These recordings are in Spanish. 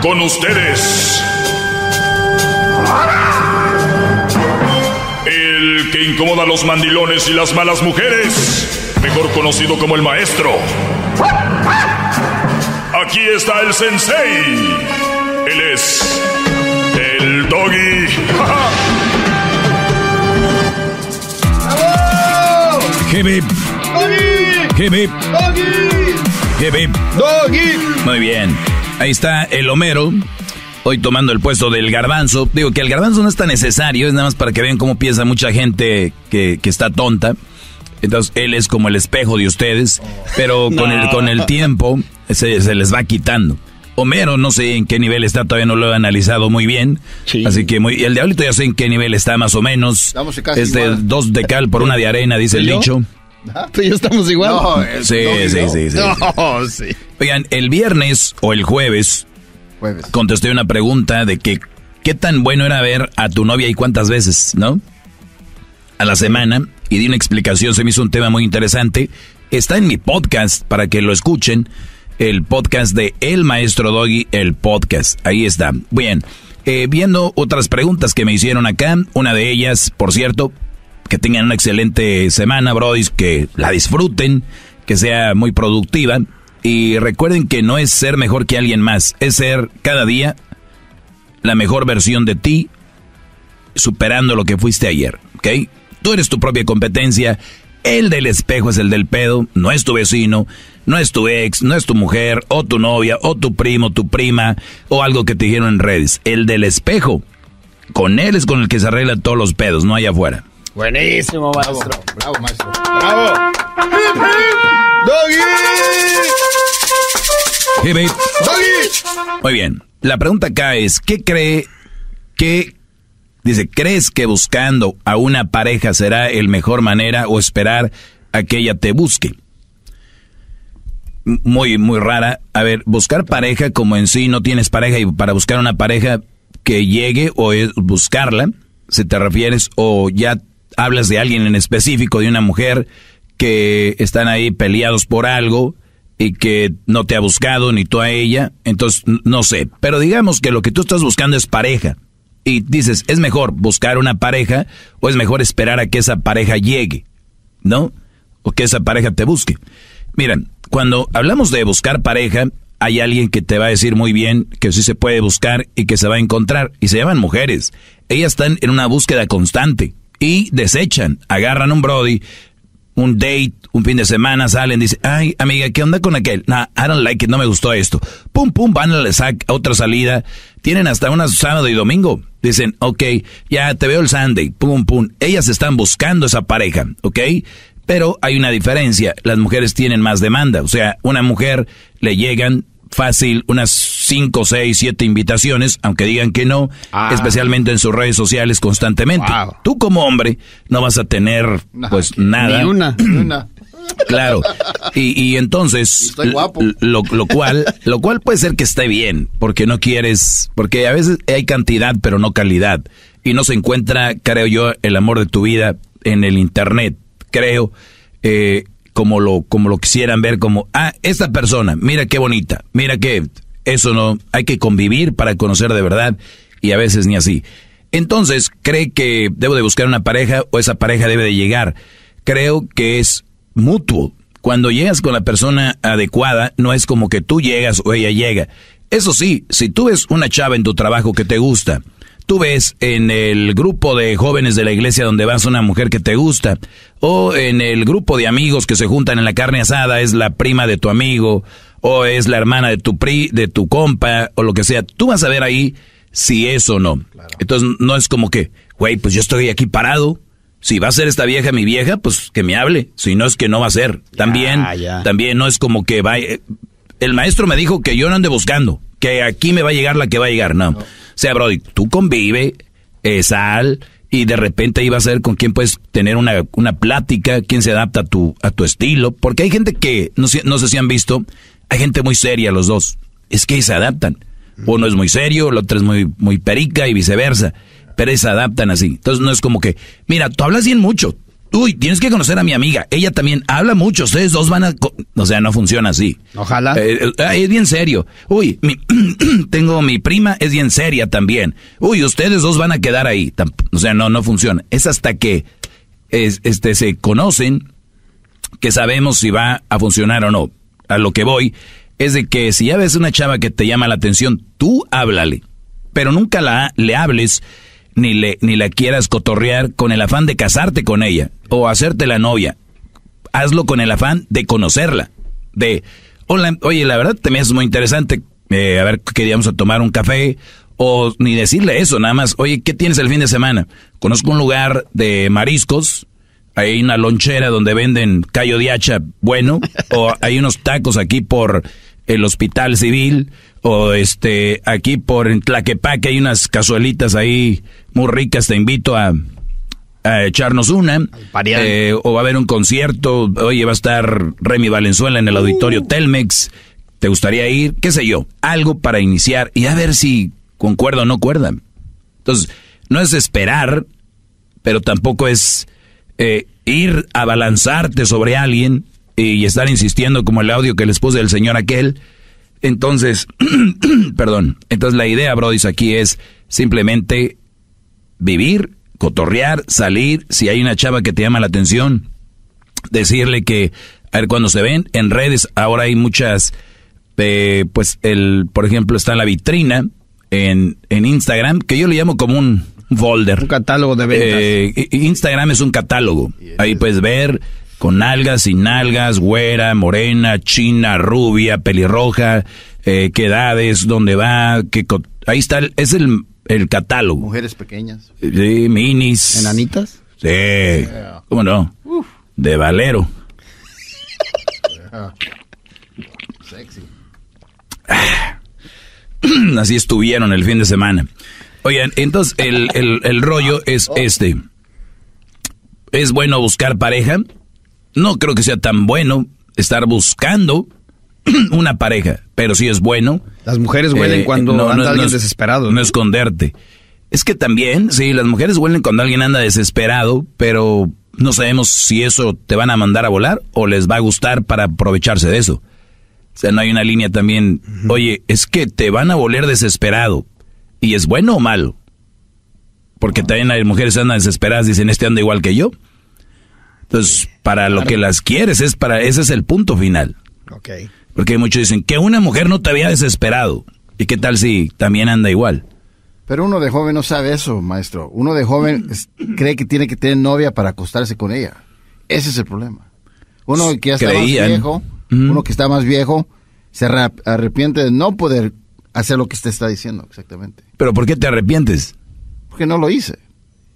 con ustedes. El que incomoda a los mandilones y las malas mujeres, mejor conocido como el maestro. Aquí está el sensei. Él es el doggy. Hip Doggy. Doggy. Doggy. Muy bien. Ahí está el Homero. Hoy tomando el puesto del garbanzo. Digo que el garbanzo no está necesario, es nada más para que vean cómo piensa mucha gente que, está tonta. Entonces él es como el espejo de ustedes, pero con, el, con el tiempo se, les va quitando. Homero no sé en qué nivel está, todavía no lo he analizado muy bien. Así que muy, el diablito ya sé en qué nivel está más o menos. es de dos de cal por una de arena, dice el dicho. Tú y yo estamos igual. sí, sí, sí, sí, Oigan, el viernes o el jueves, contesté una pregunta de que qué tan bueno era ver a tu novia y cuántas veces, ¿no? A la semana. Y di una explicación, se me hizo un tema muy interesante. Está en mi podcast para que lo escuchen. El podcast de El Maestro Doggy, el podcast. Ahí está. Bien. Eh, viendo otras preguntas que me hicieron acá. Una de ellas, por cierto, que tengan una excelente semana, Brody, que la disfruten, que sea muy productiva. Y recuerden que no es ser mejor que alguien más, es ser cada día la mejor versión de ti, superando lo que fuiste ayer, ¿ok? Tú eres tu propia competencia, el del espejo es el del pedo, no es tu vecino, no es tu ex, no es tu mujer, o tu novia, o tu primo, tu prima, o algo que te dijeron en redes. El del espejo, con él es con el que se arreglan todos los pedos, no allá afuera. Buenísimo, maestro. Bravo, maestro. Bravo. ¡Doggy! ¡Doggy! Muy bien. La pregunta acá es, ¿qué cree que dice, ¿crees que buscando a una pareja será el mejor manera o esperar a que ella te busque? Muy, muy rara. A ver, buscar pareja como en sí no tienes pareja y para buscar una pareja que llegue o es buscarla, si te refieres, o ya hablas de alguien en específico, de una mujer que están ahí peleados por algo y que no te ha buscado ni tú a ella, entonces no sé, pero digamos que lo que tú estás buscando es pareja y dices, es mejor buscar una pareja o es mejor esperar a que esa pareja llegue, ¿no? O que esa pareja te busque. Miren, cuando hablamos de buscar pareja, hay alguien que te va a decir muy bien que sí se puede buscar y que se va a encontrar, y se llaman mujeres. Ellas están en una búsqueda constante y desechan, agarran un Brody, un date, un fin de semana, salen, dicen, ay, amiga, ¿qué onda con aquel? Nah, I don't like it, no me gustó esto. Pum, pum, van a, a otra salida. Tienen hasta un sábado y domingo. Dicen, ok, ya te veo el Sunday, pum, pum. Ellas están buscando esa pareja, ¿ok? Pero hay una diferencia, las mujeres tienen más demanda. O sea, una mujer le llegan fácil unas 5, 6, 7 invitaciones, aunque digan que no, ah. especialmente en sus redes sociales constantemente. Tú como hombre no vas a tener pues nada. Ni una. una. Claro. Y, y entonces, Lo, lo, cual, lo cual puede ser que esté bien, porque no quieres, porque a veces hay cantidad, pero no calidad. Y no se encuentra, creo yo, el amor de tu vida en el internet. Creo, eh, como lo, como lo quisieran ver, como, ah, esta persona, mira qué bonita, mira que eso no, hay que convivir para conocer de verdad y a veces ni así. Entonces, ¿cree que debo de buscar una pareja o esa pareja debe de llegar? Creo que es mutuo. Cuando llegas con la persona adecuada, no es como que tú llegas o ella llega. Eso sí, si tú ves una chava en tu trabajo que te gusta, tú ves en el grupo de jóvenes de la iglesia donde vas una mujer que te gusta, o en el grupo de amigos que se juntan en la carne asada, es la prima de tu amigo, o es la hermana de tu pri, de tu compa, o lo que sea, tú vas a ver ahí si es o no. Entonces no es como que, güey, pues yo estoy aquí parado. Si va a ser esta vieja mi vieja, pues que me hable. Si no es que no va a ser. También, también no es como que va. El maestro me dijo que yo no ande buscando, que aquí me va a llegar la que va a llegar. No sea, Brody, tú convive, eh, sal, y de repente iba a ser con quién puedes tener una, una plática, quién se adapta a tu, a tu estilo. Porque hay gente que, no, no sé si han visto, hay gente muy seria los dos. Es que se adaptan. Uno es muy serio, el otro es muy, muy perica y viceversa. Pero se adaptan así. Entonces no es como que, mira, tú hablas bien mucho. Uy, tienes que conocer a mi amiga. Ella también habla mucho. Ustedes dos van a... O sea, no funciona así. Ojalá. Eh, eh, es bien serio. Uy, tengo mi prima, es bien seria también. Uy, ustedes dos van a quedar ahí. O sea, no, no funciona. Es hasta que este, se conocen que sabemos si va a funcionar o no. A lo que voy es de que si ya ves una chava que te llama la atención, tú háblale. Pero nunca la, le hables ni, le, ni la quieras cotorrear con el afán de casarte con ella o hacerte la novia. Hazlo con el afán de conocerla. De, oye, la verdad te me es muy interesante. Eh, a ver, queríamos a tomar un café. O ni decirle eso, nada más, oye, ¿qué tienes el fin de semana? Conozco un lugar de mariscos, hay una lonchera donde venden callo de hacha bueno, o hay unos tacos aquí por el hospital civil, o este, aquí por Tlaquepaque hay unas cazuelitas ahí muy ricas, te invito a, echarnos una. Eh, o va a haber un concierto, oye, va a estar Remy Valenzuela en el auditorio uh. Telmex. ¿Te gustaría ir? ¿Qué sé yo? Algo para iniciar y a ver si concuerda o no cuerda. Entonces, no es esperar, pero tampoco es eh, ir a balanzarte sobre alguien y estar insistiendo como el audio que les puse del señor aquel. Entonces, perdón, entonces la idea, Brody, aquí es simplemente vivir cotorrear, salir, si hay una chava que te llama la atención, decirle que, a ver, cuando se ven en redes, ahora hay muchas, eh, pues, el, por ejemplo, está la vitrina en, en Instagram, que yo le llamo como un folder. Un catálogo de ventas. Eh, Instagram es un catálogo. Ahí puedes ver con algas, sin algas, güera, morena, china, rubia, pelirroja, eh, qué edades, dónde va, qué... Ahí está, es el el catálogo. Mujeres pequeñas. Sí, minis. ¿Enanitas? Sí. ¿Cómo no? De Valero. Sexy. Así estuvieron el fin de semana. Oigan, entonces el, el rollo es este. ¿Es bueno buscar pareja? No creo que sea tan bueno estar buscando una pareja, pero sí es bueno. Las mujeres huelen eh, cuando anda alguien desesperado. ¿no? esconderte. Es que también, sí, las mujeres huelen cuando alguien anda desesperado, pero no sabemos si eso te van a mandar a volar o les va a gustar para aprovecharse de eso. O sea, no hay una línea también, oye, es que te van a voler desesperado. ¿Y es bueno o malo? Porque también hay mujeres que andan desesperadas, dicen, este anda igual que yo. Entonces, para lo que las quieres, es para, ese es el punto final. Ok. Porque muchos dicen que una mujer no te había desesperado. ¿Y qué tal si también anda igual? Pero uno de joven no sabe eso, maestro. Uno de joven cree que tiene que tener novia para acostarse con ella. Ese es el problema. Uno que ya está más viejo, uno que está más viejo, se arrepiente de no poder hacer lo que usted está diciendo exactamente. ¿Pero por qué te arrepientes? Porque no lo hice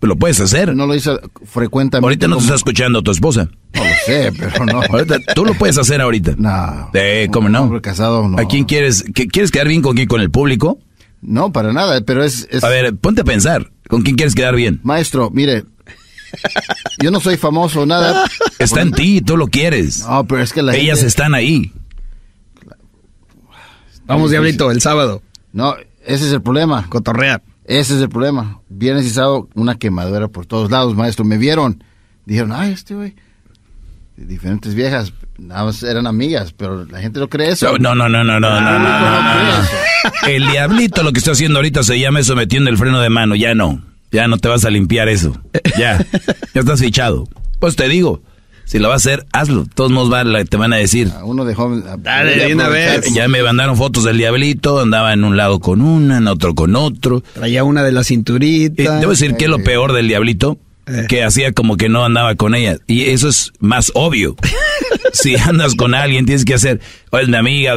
lo puedes hacer. No lo hizo frecuentemente. Ahorita no te está escuchando tu esposa. No lo sé, pero no. tú lo puedes hacer ahorita. No. Eh, ¿Cómo no? casado, no. ¿A quién quieres? ¿Quieres quedar bien con quién? ¿Con el público? No, para nada, pero es, A ver, ponte a pensar. ¿Con quién quieres quedar bien? Maestro, mire. Yo no soy famoso, nada. Está en ti, tú lo quieres. No, pero es que la Ellas están ahí. Vamos, Diablito, el sábado. No, ese es el problema. Cotorrear. Ese es el problema. Viernes y sábado, una quemadura por todos lados, maestro. Me vieron. Dijeron, ay, este güey. Diferentes viejas, nada más eran amigas, pero la gente no cree eso. No, no, no, no, no, no, no, El diablito lo que está haciendo ahorita se llama eso metiendo el freno de mano. Ya no. Ya no te vas a limpiar eso. Ya. Ya estás fichado. Pues te digo, si lo vas a hacer, hazlo. Todos nos van, te van a decir. uno de joven. Dale, una vez. Ya me mandaron fotos del diablito. Andaba en un lado con una, en otro con otro. Traía una de la cinturita. debo decir que es lo peor del diablito. Eh. Que hacía como que no andaba con ella. Y eso es más obvio. si andas con alguien, tienes que hacer. Oye, mi amiga.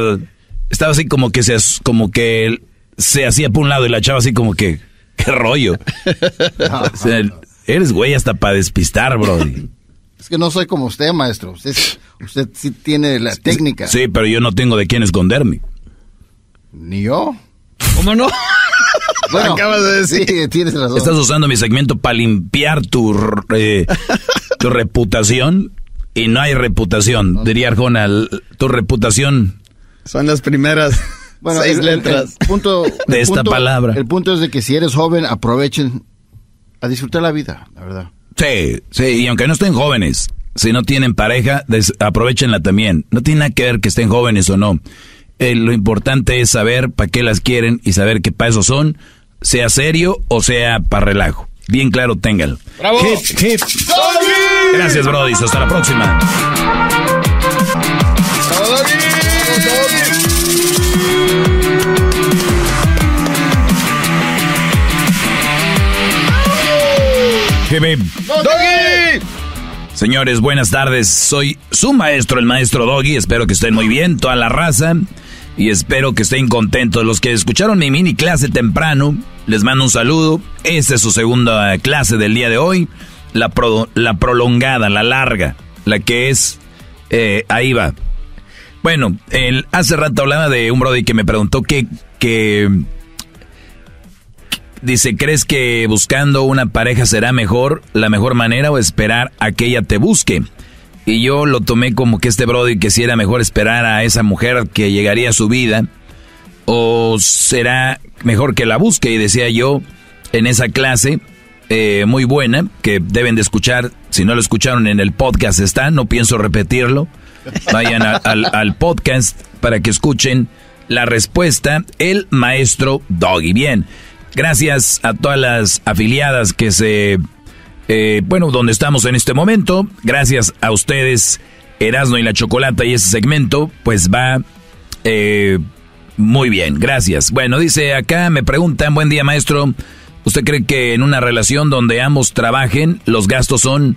Estaba así como que se, como que se hacía por un lado y la chava así como que. ¿Qué rollo? eres güey hasta para despistar, bro. Es que no soy como usted, maestro. Usted, usted sí tiene la técnica. Sí, pero yo no tengo de quién esconderme. Ni yo. ¿Cómo no? Bueno, acabas de decir. Sí, tienes razón. Estás usando mi segmento para limpiar tu, eh, tu reputación y no hay reputación. Diría Arjona, tu reputación. Son las primeras bueno, seis letras. punto, de esta palabra. El punto es de que si eres joven, aprovechen a disfrutar la vida, la verdad. Sí, sí, y aunque no estén jóvenes, si no tienen pareja, aprovechenla también. No tiene nada que ver que estén jóvenes o no. Eh, lo importante es saber para qué las quieren y saber qué para eso son, sea serio o sea para relajo. Bien claro, téngalo. ¡Bravo! Gracias, Brody. Hasta la próxima. Señores, buenas tardes. Soy su maestro, el maestro Doggy. Espero que estén muy bien, toda la raza. Y espero que estén contentos. Los que escucharon mi mini clase temprano, les mando un saludo. Esta es su segunda clase del día de hoy. La, la prolongada, la larga, la que es... Eh, ahí va. Bueno, el, hace rato hablaba de un brody que me preguntó qué... que Dice, ¿crees que buscando una pareja será mejor, la mejor manera o esperar a que ella te busque? Y yo lo tomé como que este Brody que si era mejor esperar a esa mujer que llegaría a su vida o será mejor que la busque. Y decía yo en esa clase eh, muy buena que deben de escuchar, si no lo escucharon en el podcast está, no pienso repetirlo. Vayan al podcast para que escuchen la respuesta, el maestro Doggy. Bien. Gracias a todas las afiliadas que se... Eh, bueno, donde estamos en este momento. Gracias a ustedes, Erasmo y la Chocolata y ese segmento, pues va eh, muy bien. Gracias. Bueno, dice acá, me preguntan, buen día maestro, ¿usted cree que en una relación donde ambos trabajen, los gastos son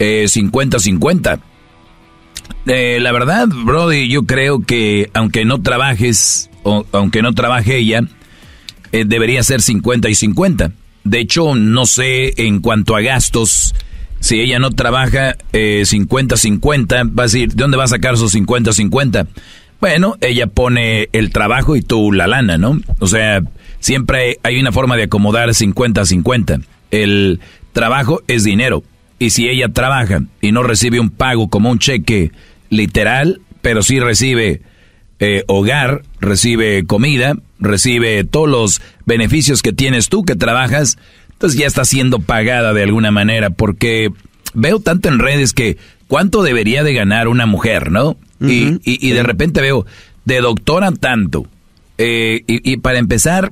50-50? Eh, la verdad, Brody, yo creo que aunque no trabajes, o aunque no trabaje ella, eh, debería ser 50 y 50. De hecho, no sé en cuanto a gastos, si ella no trabaja 50-50, eh, va a decir, ¿de dónde va a sacar sus 50-50? Bueno, ella pone el trabajo y tú la lana, ¿no? O sea, siempre hay una forma de acomodar 50-50. El trabajo es dinero. Y si ella trabaja y no recibe un pago como un cheque literal, pero sí recibe eh, hogar, recibe comida, recibe todos los beneficios que tienes tú que trabajas, entonces ya está siendo pagada de alguna manera, porque veo tanto en redes que cuánto debería de ganar una mujer, ¿no? y, y, de repente veo de doctora tanto. Eh, y, para empezar,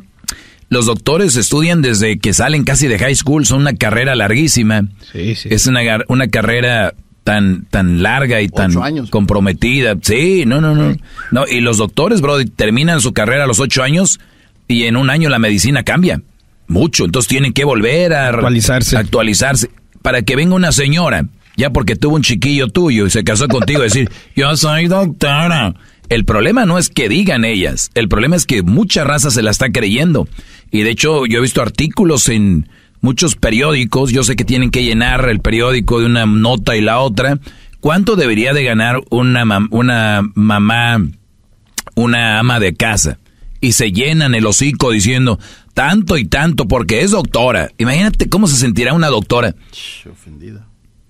los doctores estudian desde que salen casi de high school, son una carrera larguísima. Sí, sí. Es una, una carrera tan tan larga y tan comprometida. Sí, no, no, no. No, y los doctores, bro, terminan su carrera a los ocho años y en un año la medicina cambia mucho. Entonces tienen que volver a actualizarse. actualizarse para que venga una señora, ya porque tuvo un chiquillo tuyo y se casó contigo, decir, yo soy doctora. El problema no es que digan ellas, el problema es que mucha raza se la está creyendo. Y de hecho, yo he visto artículos en muchos periódicos, yo sé que tienen que llenar el periódico de una nota y la otra. ¿Cuánto debería de ganar una, una mamá, una ama de casa? Y se llenan el hocico diciendo tanto y tanto porque es doctora. Imagínate cómo se sentirá una doctora. Ofendida.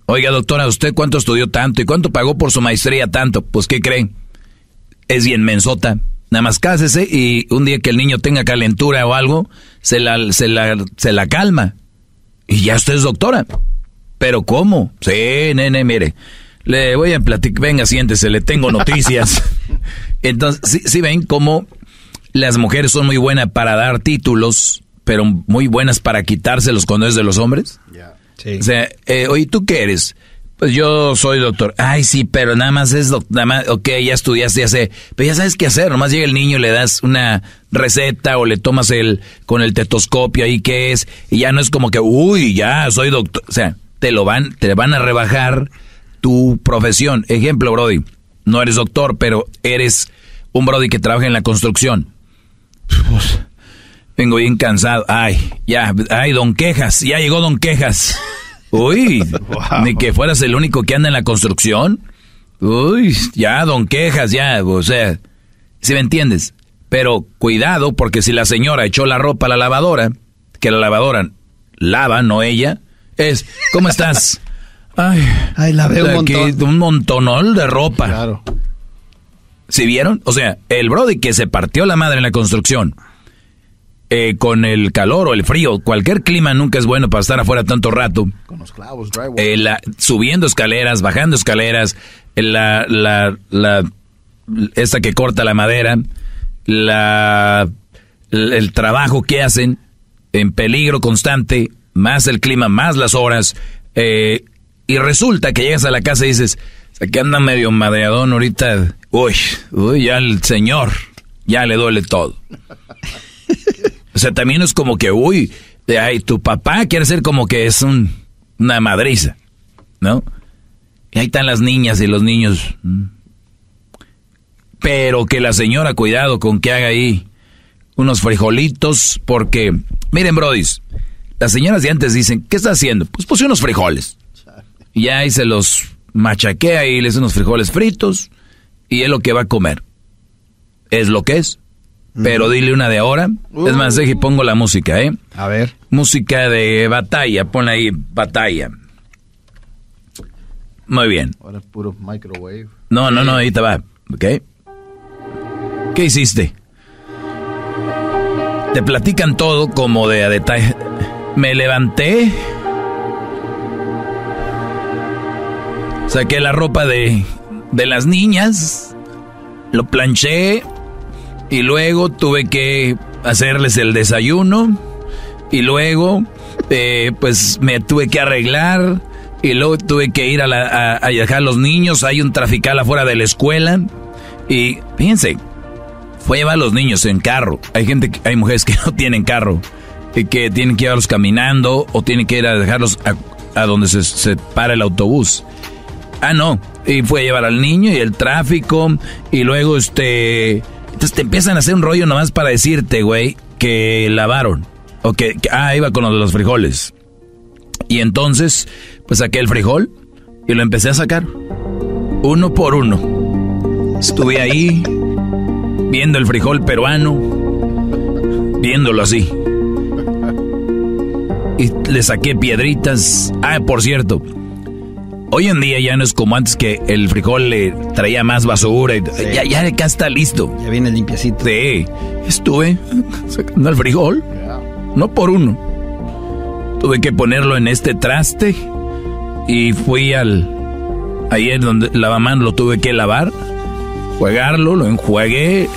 Oiga, doctora, ¿usted cuánto estudió tanto y cuánto pagó por su maestría tanto? Pues, ¿qué cree? Es bien mensota. Nada más cásese y un día que el niño tenga calentura o algo, se la, se la, se la calma. Y ya usted es doctora. ¿Pero cómo? Sí, nene, mire. Le voy a platicar. Venga, siéntese, le tengo noticias. Entonces, ¿sí, ven cómo las mujeres son muy buenas para dar títulos, pero muy buenas para quitárselos cuando es de los hombres? Sí. O sea, eh, oye, ¿tú qué eres? Pues yo soy doctor. Ay, sí, pero nada más es doctor. Nada más, ok, ya estudiaste, ya sé. Pero ya sabes qué hacer. Nomás llega el niño, le das una receta o le tomas el con el tetoscopio ahí qué es. Y ya no es como que, uy, ya soy doctor. O sea, te lo van, te van a rebajar tu profesión. Ejemplo, Brody. No eres doctor, pero eres un Brody que trabaja en la construcción. vengo bien cansado. Ay, ya, ay, don Quejas. Ya llegó don Quejas. Uy, ni que fueras el único que anda en la construcción. Uy, ya, don Quejas, ya, o sea, si me entiendes. Pero cuidado, porque si la señora echó la ropa a la lavadora, que la lavadora lava, no ella, es, ¿cómo estás? Ay, la veo un montón. Un montonol de ropa. Claro. ¿Sí vieron? O sea, el Brody que se partió la madre en la construcción eh, con el calor o el frío. Cualquier clima nunca es bueno para estar afuera tanto rato. Con los clavos, eh, subiendo escaleras, bajando escaleras, la, la, la, esta que corta la madera, la, el trabajo que hacen en peligro constante, más el clima, más las horas. Eh, y resulta que llegas a la casa y dices, que anda medio madeadón ahorita. Uy, uy, ya el señor, ya le duele todo. o sea, también es como que, uy, ay, tu papá quiere ser como que es un, una madriza, ¿no? Y ahí están las niñas y los niños. Pero que la señora, cuidado con que haga ahí unos frijolitos, porque, miren, brodis, las señoras de antes dicen, ¿qué está haciendo? Pues puse unos frijoles. Y ahí se los machaquea y le hace unos frijoles fritos y es lo que va a comer. Es lo que es. Pero dile una de ahora. Es más, deje y pongo la música, ¿eh? A ver. Música de batalla, ponle ahí batalla. Muy bien. Ahora puro microwave. No, no, no, ahí te va. ¿Ok? ¿Qué hiciste? Te platican todo como de a detalle. Me levanté Saqué la ropa de, de las niñas, lo planché y luego tuve que hacerles el desayuno y luego eh, pues me tuve que arreglar y luego tuve que ir a, la, a, dejar a los niños. Hay un trafical afuera de la escuela y fíjense, fue a llevar a los niños en carro. Hay gente, hay mujeres que no tienen carro y que tienen que llevarlos caminando o tienen que ir a dejarlos a, donde se, se para el autobús. Ah, no. Y fue a llevar al niño y el tráfico. Y luego, este. Entonces te empiezan a hacer un rollo nomás para decirte, güey, que lavaron. O que, ah, iba con los, los frijoles. Y entonces, pues saqué el frijol y lo empecé a sacar. Uno por uno. Estuve ahí, viendo el frijol peruano, viéndolo así. Y le saqué piedritas. Ah, por cierto, Hoy en día ya no es como antes que el frijol le traía más basura. Y, ya, ya acá está listo. Ya viene limpiecito. Sí. Estuve sacando el frijol. No por uno. Tuve que ponerlo en este traste. Y fui al. Ayer donde lavamanos lo tuve que lavar. Juegarlo, lo enjuagué.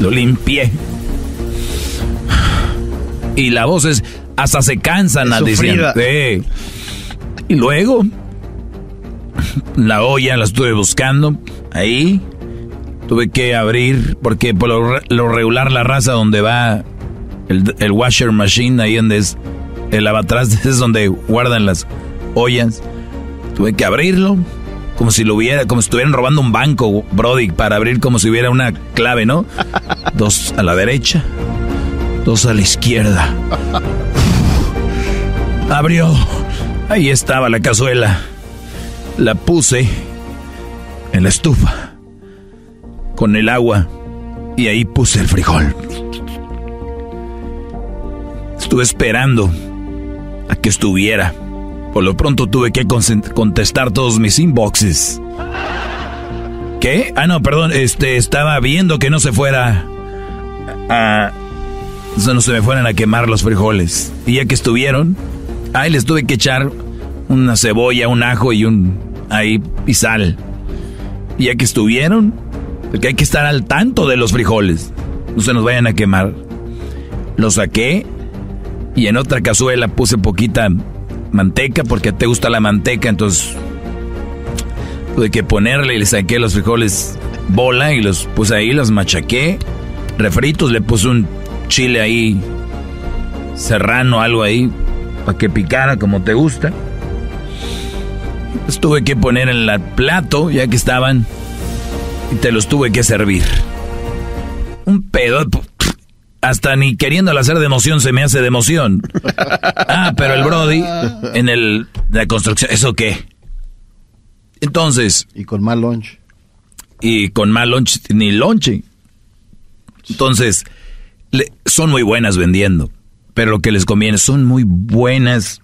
Lo limpié. Y la voz es. Hasta se cansan al decir. Sí. Y luego la olla la estuve buscando ahí. Tuve que abrir, porque por lo, regular la raza donde va el, washer machine, ahí donde es el lavatrastes, es donde guardan las ollas. Tuve que abrirlo, como si lo hubiera, como si estuvieran robando un banco, Brody, para abrir como si hubiera una clave, ¿no? Dos a la derecha, dos a la izquierda. Abrió. Ahí estaba la cazuela la puse en la estufa con el agua y ahí puse el frijol. Estuve esperando a que estuviera. Por lo pronto tuve que contestar todos mis inboxes. ¿Qué? Ah, no, perdón, este estaba viendo que no se fuera a no se me fueran a quemar los frijoles. Y ya que estuvieron, ahí les tuve que echar una cebolla, un ajo y un ahí sal. Y ya que estuvieron, porque hay que estar al tanto de los frijoles, no se nos vayan a quemar. Los saqué y en otra cazuela puse poquita manteca porque te gusta la manteca, entonces tuve que ponerle y le saqué los frijoles bola y los puse ahí, los machaqué, refritos, le puse un chile ahí serrano, algo ahí, para que picara como te gusta. Los tuve que poner en el plato, ya que estaban, y te los tuve que servir. Un pedo, hasta ni queriéndolo hacer de emoción se me hace de emoción. Ah, pero el Brody, en el, la construcción, ¿eso qué? Entonces. Y con mal lunch. Y con mal lunch, ni lonche. Entonces, son muy buenas vendiendo. Pero lo que les conviene, son muy buenas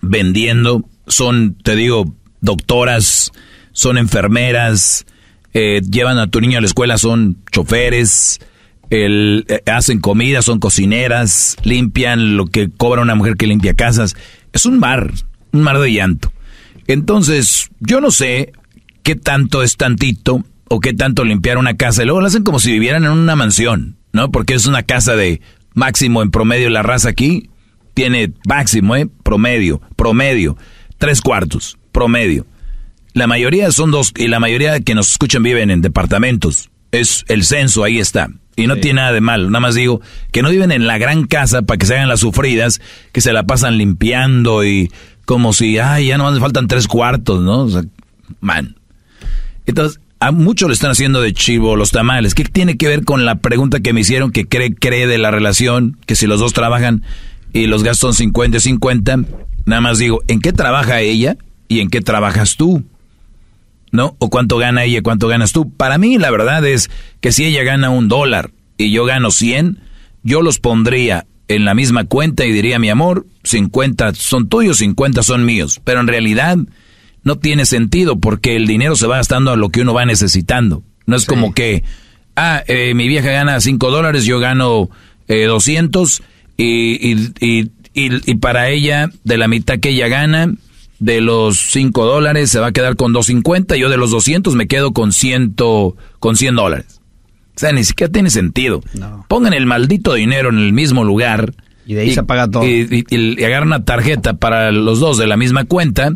vendiendo. Son, te digo, doctoras, son enfermeras, eh, llevan a tu niño a la escuela, son choferes, eh, hacen comida, son cocineras, limpian lo que cobra una mujer que limpia casas. Es un mar, un mar de llanto. Entonces, yo no sé qué tanto es tantito o qué tanto limpiar una casa. Y luego lo hacen como si vivieran en una mansión, ¿no? Porque es una casa de máximo en promedio la raza aquí. Tiene máximo, ¿eh? Promedio, promedio. Tres cuartos, promedio. La mayoría son dos, y la mayoría que nos escuchan viven en departamentos. Es el censo, ahí está. Y no tiene nada de mal, nada más digo que no viven en la gran casa para que se hagan las sufridas, que se la pasan limpiando y como si, ay, ya no me faltan tres cuartos, ¿no? O sea, man. Entonces, a muchos le están haciendo de chivo los tamales. ¿Qué tiene que ver con la pregunta que me hicieron que cree, cree de la relación, que si los dos trabajan y los gastos son 50 y 50? Nada más digo, ¿en qué trabaja ella y en qué trabajas tú? ¿no? O cuánto gana ella, cuánto ganas tú. Para mí la verdad es que si ella gana un dólar y yo gano 100, yo los pondría en la misma cuenta y diría, mi amor, 50 son tuyos, 50 son míos. Pero en realidad no tiene sentido porque el dinero se va gastando a lo que uno va necesitando. No es como que, ah, eh, mi vieja gana 5 dólares, yo gano eh, 200 y, y, y, y para ella, de la mitad que ella gana, de los 5 dólares se va a quedar con 250, yo de los 200 me quedo con 100, con 100 dólares. O sea, ni siquiera tiene sentido. Pongan el maldito dinero en el mismo lugar. Y de ahí se paga todo. Y, y, agarran una tarjeta para los dos de la misma cuenta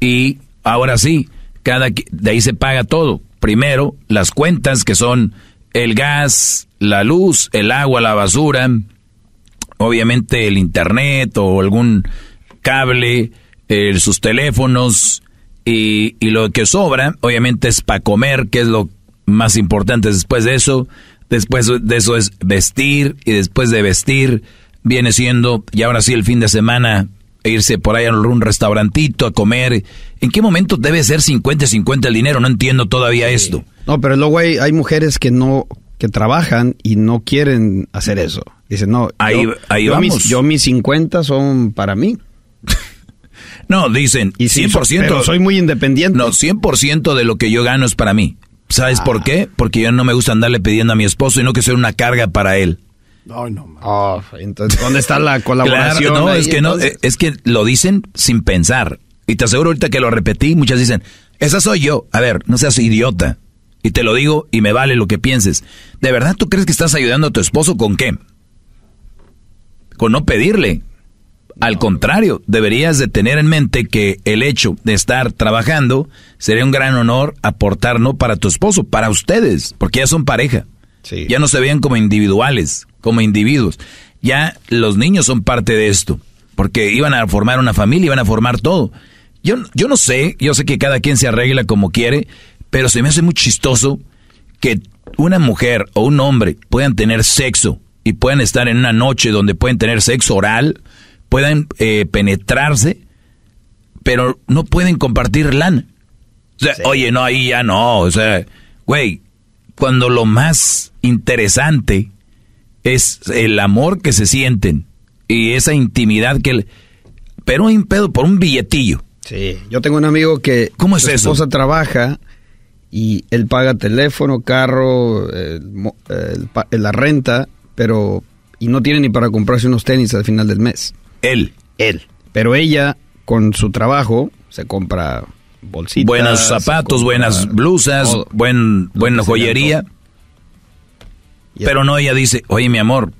y ahora sí, cada de ahí se paga todo. Primero, las cuentas que son el gas, la luz, el agua, la basura, obviamente el internet o algún cable, eh, sus teléfonos y, y, lo que sobra, obviamente es para comer, que es lo más importante después de eso. Después de eso es vestir y después de vestir viene siendo, y ahora sí el fin de semana, irse por ahí a un restaurantito a comer. ¿En qué momento debe ser 50-50 el dinero? No entiendo todavía esto. No, pero luego hay, hay mujeres que no que trabajan y no quieren hacer eso. Dicen, no, ahí, yo, ahí yo vamos. Mis, yo mis 50 son para mí. No, dicen, y 100%. Pero soy muy independiente. No, 100% de lo que yo gano es para mí. ¿Sabes por qué? Porque yo no me gusta andarle pidiendo a mi esposo y no que sea una carga para él. No, no, oh, entonces, ¿dónde está la colaboración? no, es que no, es que lo dicen sin pensar. Y te aseguro ahorita que lo repetí, muchas dicen, esa soy yo. A ver, no seas idiota. Y te lo digo y me vale lo que pienses. ¿De verdad tú crees que estás ayudando a tu esposo con qué? Con no pedirle. Al contrario, deberías de tener en mente que el hecho de estar trabajando sería un gran honor aportar no para tu esposo, para ustedes, porque ya son pareja. Ya no se vean como individuales, como individuos. Ya los niños son parte de esto, porque iban a formar una familia, iban a formar todo. Yo, yo no sé, yo sé que cada quien se arregla como quiere, pero se me hace muy chistoso que una mujer o un hombre puedan tener sexo y puedan estar en una noche donde pueden tener sexo oral puedan eh, penetrarse, pero no pueden compartir lana. O sea, oye, no, ahí ya no. O sea, güey, cuando lo más interesante es el amor que se sienten y esa intimidad que... pero un pedo por un billetillo. Sí, yo tengo un amigo que... ¿Cómo es su eso? esposa trabaja y él paga teléfono, carro, la renta, pero... Y no tiene ni para comprarse unos tenis al final del mes. Él. Él. Pero ella, con su trabajo, se compra bolsitas. Buenos zapatos, buenas blusas, buen, buena joyería. Pero no, ella dice, oye, mi amor.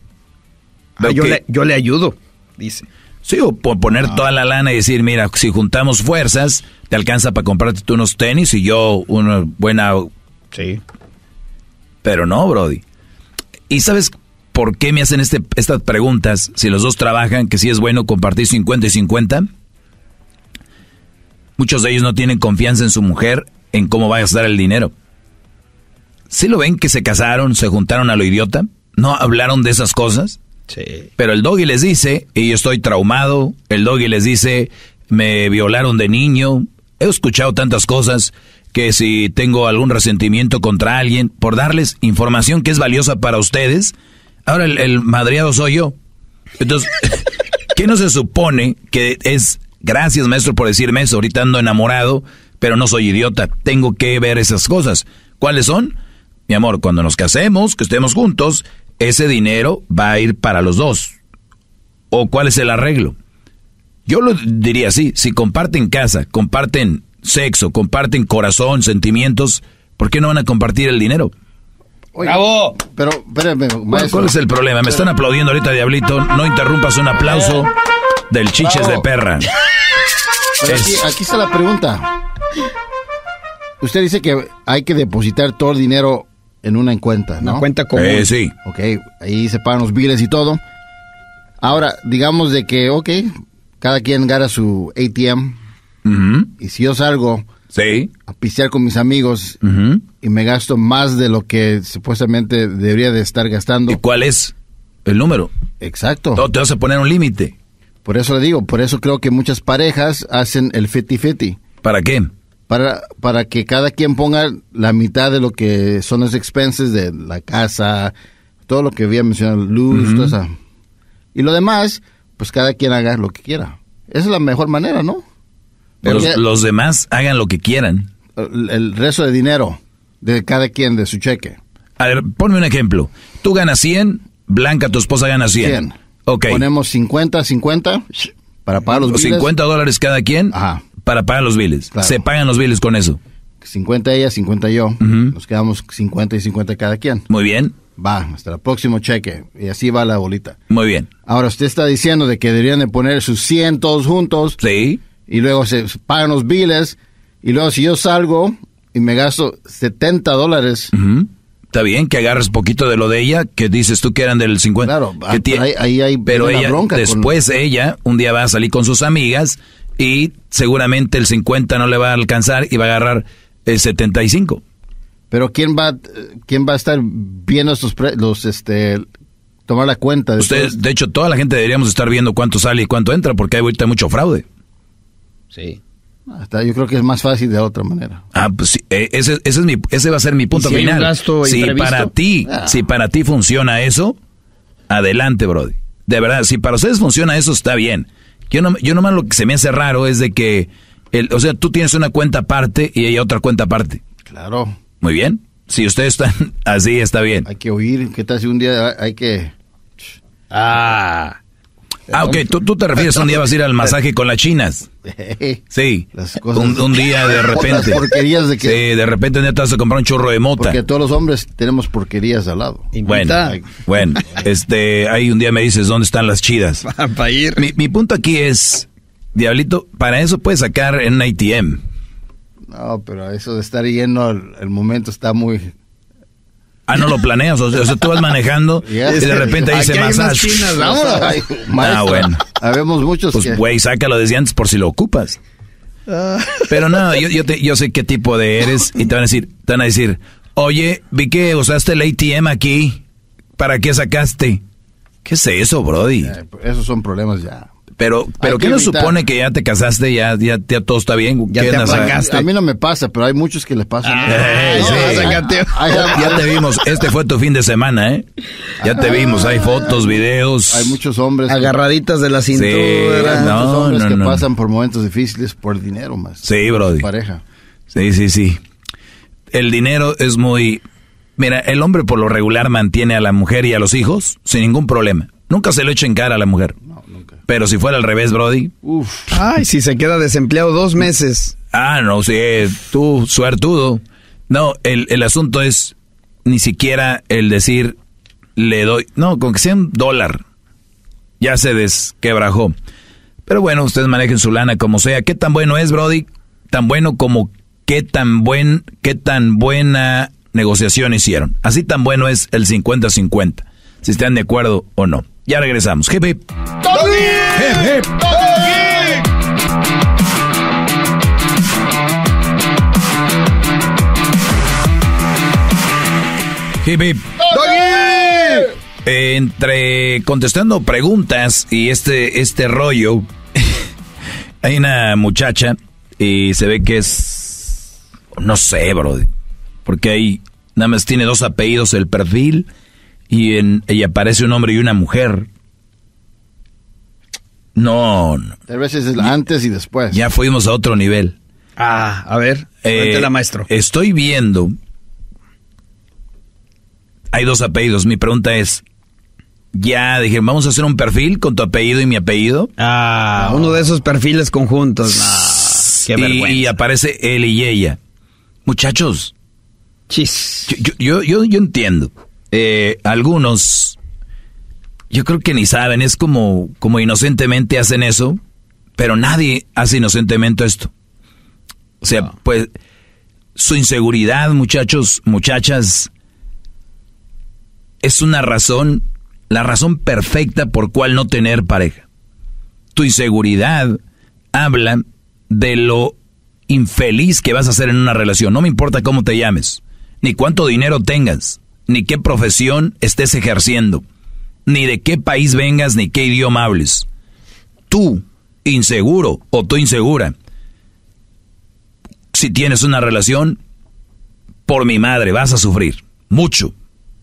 Ah, yo, le, yo le ayudo, dice. Sí, o por poner ah. toda la lana y decir, mira, si juntamos fuerzas, te alcanza para comprarte tú unos tenis y yo una buena... Sí. Pero no, Brody. Y sabes, por qué me hacen este, estas preguntas si los dos trabajan, que si es bueno compartir 50 y 50. Muchos de ellos no tienen confianza en su mujer, en cómo va a gastar el dinero. ¿Sí lo ven que se casaron, se juntaron a lo idiota? ¿No hablaron de esas cosas? Pero el doggy les dice, y yo estoy traumado, el doggy les dice, me violaron de niño, he escuchado tantas cosas que si tengo algún resentimiento contra alguien, por darles información que es valiosa para ustedes, Ahora el, el madriado soy yo. Entonces, ¿qué no se supone que es, gracias maestro por decirme eso, ahorita ando enamorado, pero no soy idiota, tengo que ver esas cosas. ¿Cuáles son? Mi amor, cuando nos casemos, que estemos juntos, ese dinero va a ir para los dos. ¿O cuál es el arreglo? Yo lo diría así, si comparten casa, comparten sexo, comparten corazón, sentimientos, ¿por qué no van a compartir el dinero? ¡Bravo! Pero, espérame, ¿Cuál es el problema? Me están aplaudiendo ahorita, Diablito. No interrumpas un aplauso del chiches de perra. Aquí, está la pregunta. Usted dice que hay que depositar todo el dinero en una cuenta, ¿no? Una cuenta común. Eh, sí. Ok, ahí se pagan los biles y todo. Ahora, digamos de que, ok, cada quien gana su ATM. Y si yo salgo sí. a pistear con mis amigos y me gasto más de lo que supuestamente debería de estar gastando. ¿Y cuál es el número? Exacto. Todo te vas a poner un límite. Por eso le digo, por eso creo que muchas parejas hacen el 50-50. ¿Para qué? Para, para que cada quien ponga la mitad de lo que son los expenses de la casa, todo lo que había mencionado, luz, todo eso. Y lo demás, pues cada quien haga lo que quiera. Esa es la mejor manera, ¿no? Pero los demás hagan lo que quieran. El, resto de dinero de cada quien, de su cheque. A ver, ponme un ejemplo. Tú ganas 100, Blanca, tu esposa, gana 100. 100. Ok. Ponemos 50, 50 para pagar los biles. 50 dólares cada quien Ajá. Para pagar los biles. Se pagan los biles con eso. 50 ella, 50 yo. Nos quedamos 50 y 50 cada quien. Muy bien. Va, hasta el próximo cheque. Y así va la bolita. Muy bien. Ahora, usted está diciendo de que deberían de poner sus 100 todos juntos. Sí y luego se pagan los biles, y luego si yo salgo y me gasto 70 dólares. Está bien que agarres poquito de lo de ella, que dices tú que eran del 50. Claro, ahí, hay pero ella, después ella un día va a salir con sus amigas y seguramente el 50 no le va a alcanzar y va a agarrar el 75. Pero quién va quién va a estar viendo estos los este tomar la cuenta de Ustedes, de hecho toda la gente deberíamos estar viendo cuánto sale y cuánto entra porque hay ahorita mucho fraude. Sí. Hasta yo creo que es más fácil de otra manera. Ah, pues sí, eh, ese, ese, es mi, ese va a ser mi punto final. si para ti, ah. si para ti funciona eso, adelante, Brody. De verdad, si para ustedes funciona eso, está bien. Yo no, yo nomás lo que se me hace raro es de que, el, o sea, tú tienes una cuenta aparte y ella otra cuenta aparte. Claro. Muy bien. Si ustedes están así, está bien. Hay que oír. ¿Qué tal si un día hay que... Ah. Ah, ok, ¿Tú, tú, te refieres a un día vas a ir al masaje con las chinas. Sí. un, día de repente. porquerías de que... Sí, de repente te vas a comprar un churro de mota. Porque todos los hombres tenemos porquerías al lado. Bueno, bueno, este, ahí un día me dices dónde están las chidas. Para ir. Mi, mi punto aquí es, Diablito, para eso puedes sacar en un ATM. No, pero eso de estar yendo el momento está muy Ah, no lo planeas, o sea, tú vas manejando y de repente dice masaje. ah, bueno. Habemos muchos Pues, güey, sácalo desde antes por si lo ocupas. Ah. Pero no, yo, yo, te, yo sé qué tipo de eres y te van a decir, te van a decir, oye, vi que usaste el ATM aquí, ¿para qué sacaste? ¿Qué es eso, Brody? Eh, esos son problemas ya. Pero, pero ¿qué no supone que ya te casaste, ya, ya, ya todo está bien? Ya te apagaste. A mí no me pasa, pero hay muchos que les pasa. ya te vimos, este fue tu fin de semana, ¿eh? Ya te vimos, hay fotos, videos. Hay muchos hombres. Agarraditas de la cintura. hay muchos hombres que pasan por momentos difíciles por dinero más. Sí, brody. Pareja. Sí, sí, sí. El dinero es muy... Mira, el hombre por lo regular mantiene a la mujer y a los hijos sin ningún problema. Nunca se lo echa en cara a la mujer. Pero si fuera al revés, Brody. Uf. Ay, si se queda desempleado dos meses. Ah, no, sí, tú, suertudo. No, el, el asunto es ni siquiera el decir le doy. No, con que sea un dólar. Ya se desquebrajó. Pero bueno, ustedes manejen su lana como sea. ¿Qué tan bueno es, Brody? Tan bueno como qué tan buen, qué tan buena negociación hicieron. Así tan bueno es el 50-50. Si están de acuerdo o no. Ya regresamos. Hip hip. Hip hip. Hip hip. Entre contestando preguntas y este, este rollo, hay una muchacha y se ve que es, no sé, bro, porque ahí nada más tiene dos apellidos el perfil y, en, y aparece un hombre y una mujer. No, no. Tal vez es antes y después. Ya fuimos a otro nivel. Ah, a ver, eh, la maestro. Estoy viendo. hay dos apellidos. Mi pregunta es, ya dije, vamos a hacer un perfil con tu apellido y mi apellido. Ah, uno de esos perfiles conjuntos. qué vergüenza. Y, aparece él y ella. Muchachos, Chis. Yo, yo, yo, entiendo. Eh, algunos, yo creo que ni saben, es como, como inocentemente hacen eso, pero nadie hace inocentemente esto. O sea, pues su inseguridad, muchachos, muchachas, es una razón, la razón perfecta por cual no tener pareja. Tu inseguridad habla de lo infeliz que vas a ser en una relación. No me importa cómo te llames, ni cuánto dinero tengas, ni qué profesión estés ejerciendo, ni de qué país vengas, ni qué idioma hables. Tú, inseguro o tú insegura, si tienes una relación, por mi madre vas a sufrir. Mucho,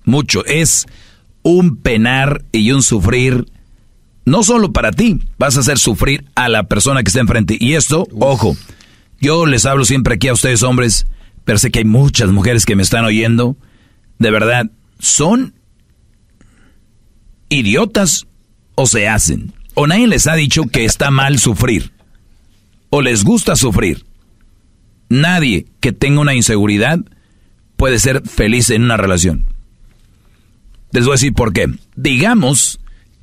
mucho. Es un penar y un sufrir, no solo para ti, vas a hacer sufrir a la persona que está enfrente. Y esto, ojo, yo les hablo siempre aquí a ustedes hombres, pero sé que hay muchas mujeres que me están oyendo. De verdad, son idiotas o se hacen. O nadie les ha dicho que está mal sufrir. O les gusta sufrir. Nadie que tenga una inseguridad puede ser feliz en una relación. Les voy a decir por qué. Digamos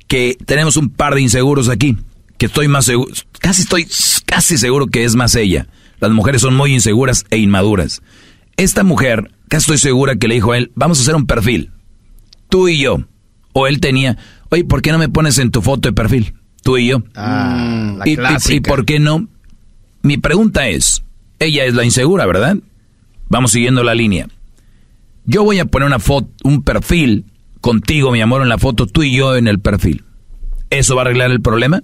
que tenemos un par de inseguros aquí, que estoy más seguro, casi estoy casi seguro que es más ella. Las mujeres son muy inseguras e inmaduras. Esta mujer, casi estoy segura que le dijo a él, vamos a hacer un perfil. Tú y yo. O él tenía, oye, ¿por qué no me pones en tu foto de perfil? Tú y yo. Ah, y, y, por qué no? Mi pregunta es, ella es la insegura, ¿verdad? Vamos siguiendo la línea. Yo voy a poner una foto, un perfil contigo, mi amor, en la foto, tú y yo en el perfil. ¿Eso va a arreglar el problema?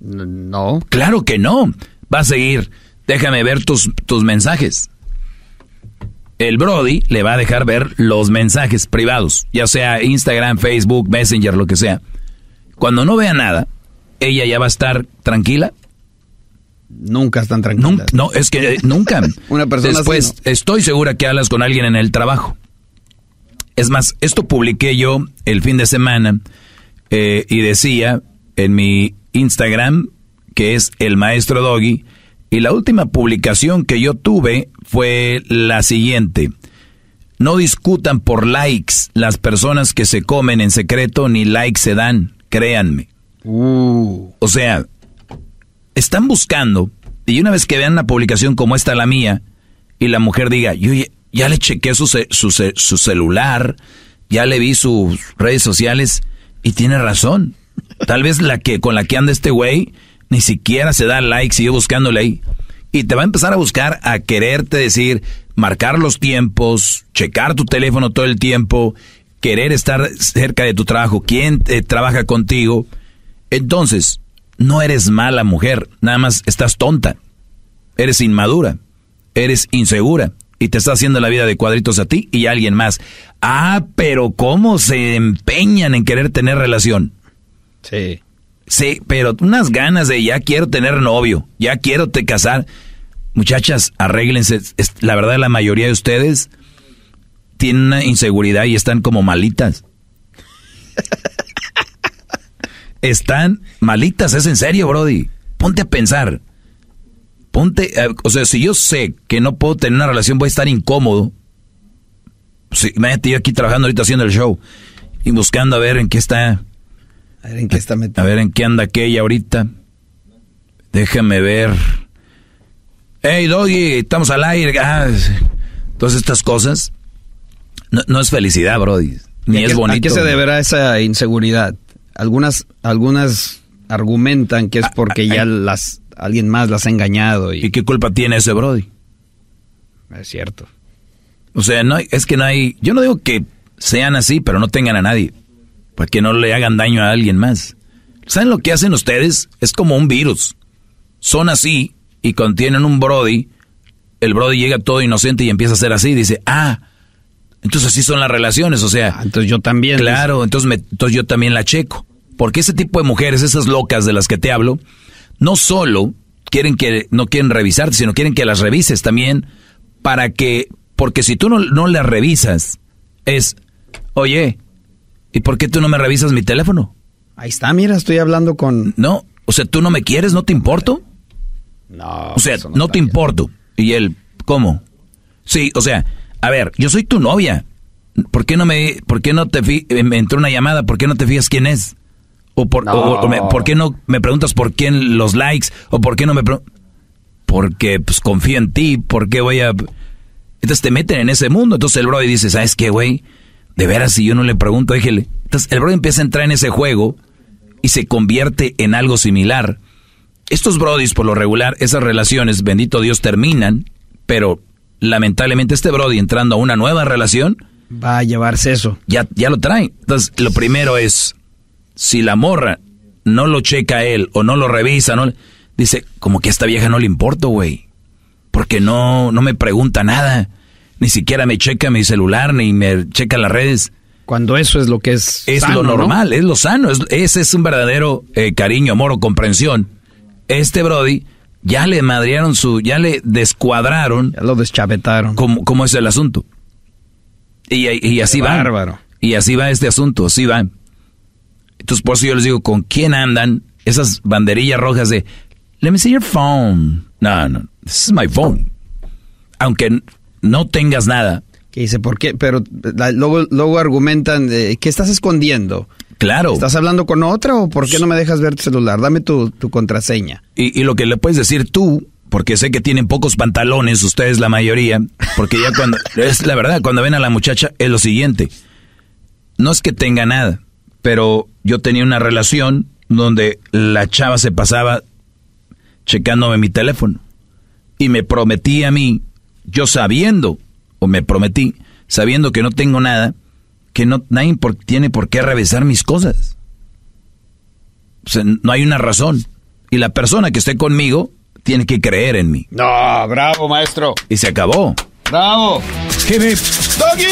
No. Claro que no. Va a seguir. Déjame ver tus, tus mensajes. El Brody le va a dejar ver los mensajes privados, ya sea Instagram, Facebook, Messenger, lo que sea. Cuando no vea nada, ella ya va a estar tranquila Nunca están tranquilas. no, es que eh, nunca. Una persona Después, estoy segura que hablas con alguien en el trabajo. Es más, esto publiqué yo el fin de semana eh, y decía en mi Instagram, que es el maestro Doggy, y la última publicación que yo tuve fue la siguiente. No discutan por likes las personas que se comen en secreto ni likes se dan, créanme. Uh. O sea, están buscando, y una vez que vean una publicación como esta, la mía, y la mujer diga, yo ya, le chequé su, su, su celular, ya le vi sus redes sociales, y tiene razón. Tal vez la que con la que anda este güey ni siquiera se da like, sigue buscándole ahí. Y te va a empezar a buscar a quererte decir, marcar los tiempos, checar tu teléfono todo el tiempo, querer estar cerca de tu trabajo, quién eh, trabaja contigo. Entonces, no eres mala mujer, nada más estás tonta. Eres inmadura, eres insegura y te está haciendo la vida de cuadritos a ti y a alguien más. Ah, pero ¿cómo se empeñan en querer tener relación? Sí. Sí, pero unas ganas de ya quiero tener novio, ya quiero te casar. Muchachas, arréglense. La verdad, la mayoría de ustedes tienen una inseguridad y están como malitas. están malitas, es en serio, Brody. Ponte a pensar. Ponte, eh, o sea, si yo sé que no puedo tener una relación, voy a estar incómodo. Sí, imagínate yo aquí trabajando ahorita haciendo el show y buscando a ver en qué está. A ver en qué está metido. A ver en qué anda aquella ahorita. Déjame ver. Hey, Doggy, estamos al aire. Ah, todas estas cosas. No, es felicidad, Brody. Ni es bonito. ¿A qué se deberá esa inseguridad? algunas, algunas argumentan que es ah, porque ah, ya las alguien más las ha engañado. Y, qué culpa tiene ese Brody? Es cierto. O sea, no es que no hay. Yo no digo que sean así, pero no tengan a nadie. Para que no le hagan daño a alguien más. ¿Saben lo que hacen ustedes? Es como un virus. Son así y contienen un Brody. El Brody llega todo inocente y empieza a ser así. Dice, ah, entonces así son las relaciones, o sea. Ah, entonces yo también. Claro, entonces, me, entonces yo también la checo. Porque ese tipo de mujeres, esas locas de las que te hablo, no solo quieren que, no quieren revisarte, sino quieren que las revises también para que, porque si tú no, no las revisas, es, oye, ¿y por qué tú no me revisas mi teléfono? Ahí está, mira, estoy hablando con... No, o sea, ¿tú no me quieres? ¿No te importo? No. O sea, no, te importo. Y él, ¿cómo? Sí, o sea, a ver, yo soy tu novia. ¿Por qué no me, por qué no te me entró una llamada? ¿Por qué no te fijas quién es? O por, por qué no me preguntas por quién los likes o por qué no me porque pues confío en ti, ¿por qué voy a entonces te meten en ese mundo, entonces el bro dice, ¿sabes qué, güey? De veras si yo no le pregunto, déjele. Entonces el bro empieza a entrar en ese juego y se convierte en algo similar. Estos brodis por lo regular, esas relaciones, bendito Dios, terminan, pero lamentablemente este brody entrando a una nueva relación va a llevarse eso. Ya, ya lo trae. Entonces, lo primero es, si la morra no lo checa él o no lo revisa, no dice, como que a esta vieja no le importa, güey. Porque no, no me pregunta nada. Ni siquiera me checa mi celular, ni me checa las redes. Cuando eso es lo que es. Es lo normal, es lo sano. ese es un verdadero eh, cariño, amor o comprensión. Este Brody ya le madrearon su. Ya le descuadraron. Ya lo deschavetaron. Cómo, cómo es el asunto. Y, y así va. Bárbaro. Y así va este asunto, así va. Entonces, por eso yo les digo, ¿con quién andan esas banderillas rojas de Let me see your phone? No, no, this is my phone. Aunque no tengas nada. Que dice, ¿por qué? Pero luego, luego argumentan, de, ¿qué estás escondiendo? Claro. ¿Estás hablando con otra o por qué no me dejas ver tu celular? Dame tu, tu contraseña. Y, y, lo que le puedes decir tú, porque sé que tienen pocos pantalones, ustedes la mayoría, porque ya cuando, es la verdad, cuando ven a la muchacha es lo siguiente. No es que tenga nada, pero yo tenía una relación donde la chava se pasaba checándome mi teléfono y me prometí a mí, yo sabiendo, o me prometí, sabiendo que no tengo nada, que no, nadie tiene por qué revisar mis cosas. O sea, no hay una razón. Y la persona que esté conmigo tiene que creer en mí. No, bravo, maestro. Y se acabó. Bravo. ¡Doggy!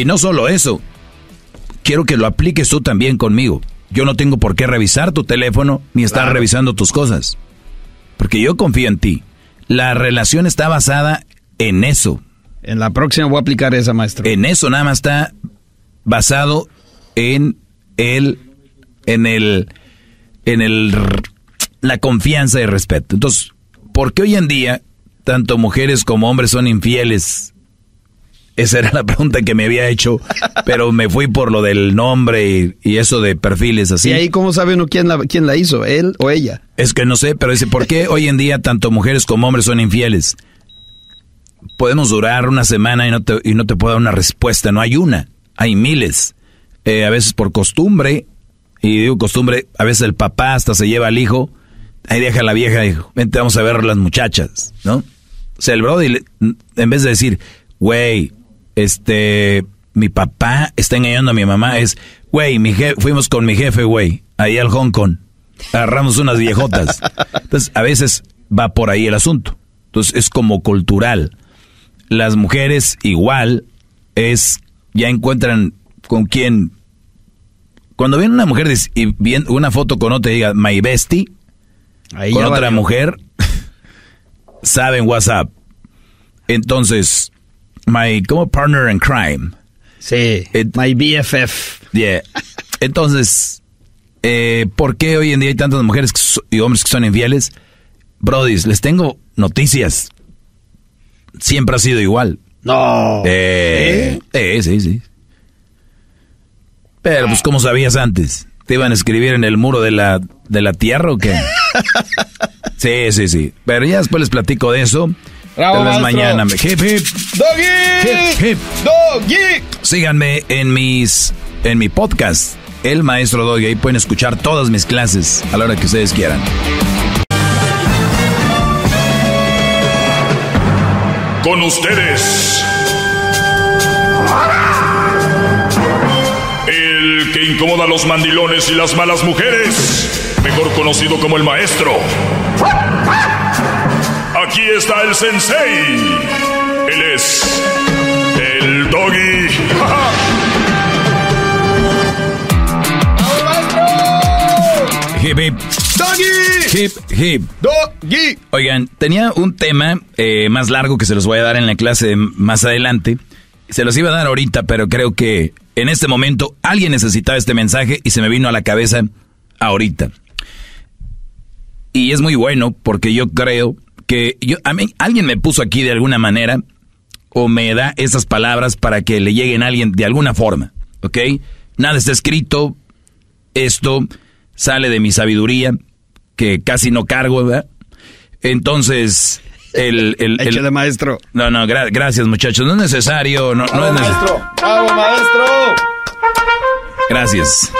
Y no solo eso, quiero que lo apliques tú también conmigo. Yo no tengo por qué revisar tu teléfono ni estar revisando tus cosas. Porque yo confío en ti. La relación está basada en eso. En la próxima voy a aplicar esa, maestro. En eso nada más está basado en el, en el, en el, la confianza y respeto. Entonces, ¿por qué hoy en día tanto mujeres como hombres son infieles esa era la pregunta que me había hecho, pero me fui por lo del nombre y, eso de perfiles así. ¿Y ahí cómo sabe uno quién la, quién la hizo, él o ella? Es que no sé, pero dice, ¿por qué hoy en día tanto mujeres como hombres son infieles? Podemos durar una semana y no te, y no te puedo dar una respuesta, no hay una, hay miles. Eh, a veces por costumbre, y digo costumbre, a veces el papá hasta se lleva al hijo, ahí deja a la vieja, hijo, vente, vamos a ver las muchachas, ¿no? O sea, el brody, en vez de decir, güey, este, mi papá está engañando a mi mamá, es, güey, mi fuimos con mi jefe, güey, ahí al Hong Kong, agarramos unas viejotas. Entonces, a veces va por ahí el asunto. Entonces, es como cultural. Las mujeres igual es, ya encuentran con quién. Cuando viene una mujer y viene una foto con otra y diga, my bestie, con otra mujer, saben WhatsApp. Entonces, my como partner in crime. Sí, my BFF. Yeah. Entonces, eh, ¿por qué hoy en día hay tantas mujeres y hombres que son infieles? Brodis, les tengo noticias. Siempre ha sido igual. No. Eh, ¿Eh? sí, sí. Pero, pues, ¿cómo sabías antes? ¿Te iban a escribir en el muro de la, de la tierra o qué? sí, sí, sí. Pero ya después les platico de eso. Bravo, Tal mañana. Hip, hip. Doggy. Hip, hip. Doggy. Síganme en mis en mi podcast, El Maestro Doggy. Ahí pueden escuchar todas mis clases a la hora que ustedes quieran. Con ustedes. El que incomoda a los mandilones y las malas mujeres. Mejor conocido como el maestro. Aquí está el sensei. Él es el doggy. hip hip. Doggy. Hip hip. Doggy. Oigan, tenía un tema eh, más largo que se los voy a dar en la clase más adelante. Se los iba a dar ahorita, pero creo que en este momento alguien necesitaba este mensaje y se me vino a la cabeza ahorita. Y es muy bueno porque yo creo que yo, a mí, alguien me puso aquí de alguna manera o me da esas palabras para que le lleguen a alguien de alguna forma, ¿ok? Nada está escrito, esto sale de mi sabiduría, que casi no cargo, ¿verdad? Entonces, el... el, el de maestro. No, no, gracias muchachos, no es necesario, no, no es necesario. maestro! ¡Bravo, maestro! Gracias.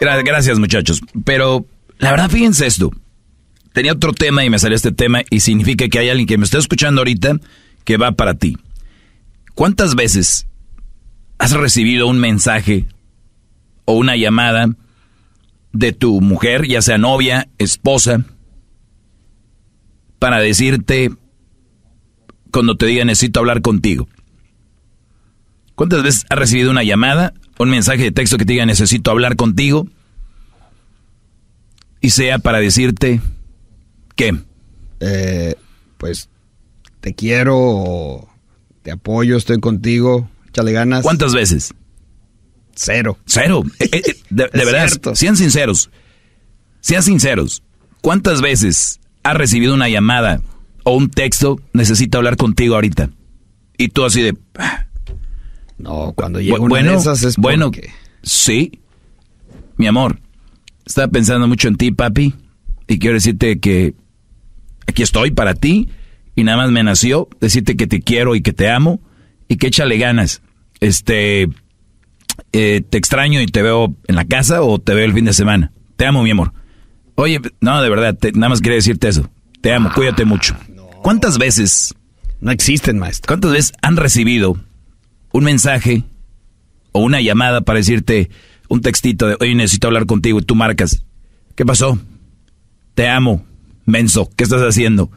gracias muchachos, pero la verdad fíjense esto. Tenía otro tema y me salió este tema y significa que hay alguien que me está escuchando ahorita que va para ti. ¿Cuántas veces has recibido un mensaje o una llamada de tu mujer, ya sea novia, esposa, para decirte cuando te diga necesito hablar contigo? ¿Cuántas veces has recibido una llamada, un mensaje de texto que te diga necesito hablar contigo? Y sea para decirte qué? Eh, pues te quiero, te apoyo, estoy contigo, échale ganas. ¿Cuántas veces? Cero. Cero. Eh, eh, de, verdad, sean sinceros. Sean sinceros. ¿Cuántas veces has recibido una llamada o un texto, necesito hablar contigo ahorita? Y tú así de... Ah". No, cuando llega una bueno, de esas es Bueno, sí. Mi amor, estaba pensando mucho en ti, papi. Y quiero decirte que aquí estoy para ti. Y nada más me nació decirte que te quiero y que te amo. Y que échale ganas. Este, eh, te extraño y te veo en la casa o te veo el fin de semana. Te amo, mi amor. Oye, no, de verdad, nada más quería decirte eso. Te amo, cuídate mucho. ¿Cuántas veces... No existen, maestro. ¿Cuántas veces han recibido un mensaje o una llamada para decirte un textito de, oye, necesito hablar contigo y tú marcas? ¿Qué pasó? Te amo, menso, ¿qué estás haciendo?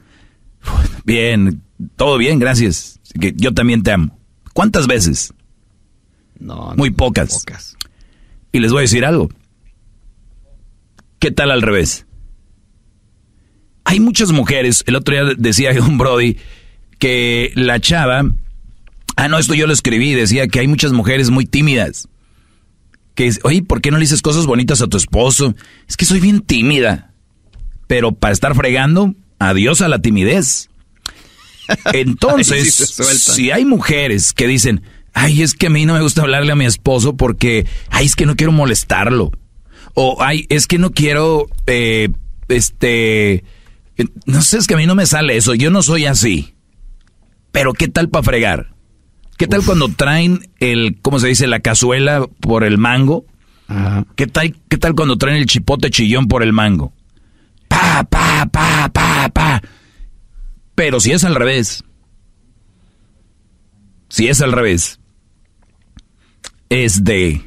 Bien, todo bien, gracias. Yo también te amo. ¿Cuántas veces? No, muy pocas. Y les voy a decir algo. ¿Qué tal al revés? Hay muchas mujeres, el otro día decía un Brody que la chava, ah no, esto yo lo escribí, decía que hay muchas mujeres muy tímidas. Que, oye, ¿por qué no le dices cosas bonitas a tu esposo? Es que soy bien tímida. Pero para estar fregando, adiós a la timidez. Entonces, si hay mujeres que dicen, ay, es que a mí no me gusta hablarle a mi esposo porque, ay, es que no quiero molestarlo. O, ay, es que no quiero, eh, este, no sé, es que a mí no me sale eso, yo no soy así. Pero ¿qué tal para fregar? ¿Qué tal cuando traen el, ¿cómo se dice? La cazuela por el mango. ¿Qué tal, ¿Qué tal cuando traen el chipote chillón por el mango? Pa, pa, pa, pa, pa. Pero si es al revés. Si es al revés es de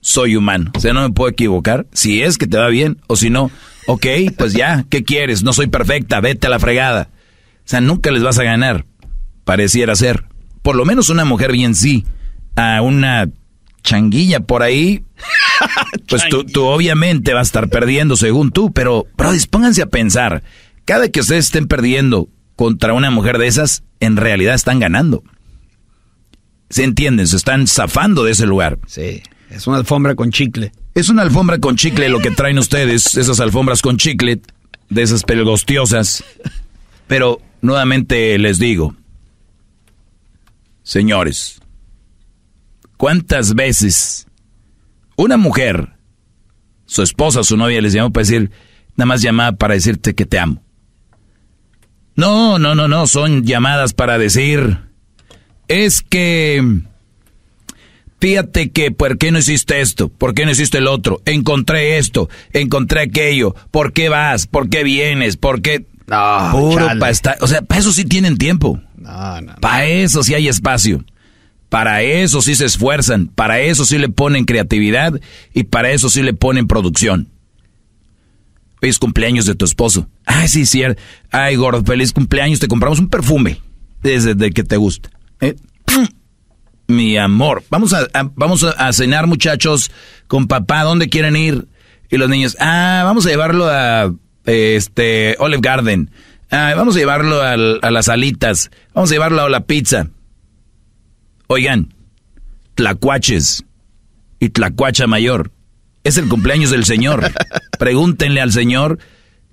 soy humano. O sea, no me puedo equivocar. Si es que te va bien o si no, ok, pues ya, ¿qué quieres? No soy perfecta, vete a la fregada. O sea, nunca les vas a ganar. Pareciera ser. Por lo menos una mujer bien sí. A una changuilla por ahí, pues tú, tú, obviamente vas a estar perdiendo según tú, pero, pero pónganse a pensar. Cada que ustedes estén perdiendo contra una mujer de esas, en realidad están ganando. ¿Se entienden? Se están zafando de ese lugar. Sí, es una alfombra con chicle. Es una alfombra con chicle lo que traen ustedes, esas alfombras con chicle, de esas pelgostiosas. Pero nuevamente les digo, señores, ¿cuántas veces una mujer, su esposa, su novia les llamó para decir, nada más llamada para decirte que te amo? No, no, no, no, son llamadas para decir es que... Fíjate que, ¿por qué no hiciste esto? ¿Por qué no hiciste el otro? Encontré esto, encontré aquello. ¿Por qué vas? ¿Por qué vienes? ¿Por qué...? No, Puro para estar... O sea, para eso sí tienen tiempo. No, no, Para eso sí hay espacio. Para eso sí se esfuerzan. Para eso sí le ponen creatividad. Y para eso sí le ponen producción. Es cumpleaños de tu esposo. Ay, sí, sí. Ay, gordo, feliz cumpleaños. Te compramos un perfume. Desde que te gusta. Eh, mi amor, vamos a, vamos a, cenar muchachos con papá, ¿dónde quieren ir? Y los niños, ah, vamos a llevarlo a este Olive Garden, ah, vamos a llevarlo a, las alitas, vamos a llevarlo a la pizza. Oigan, tlacuaches y tlacuacha mayor. Es el cumpleaños del señor. Pregúntenle al señor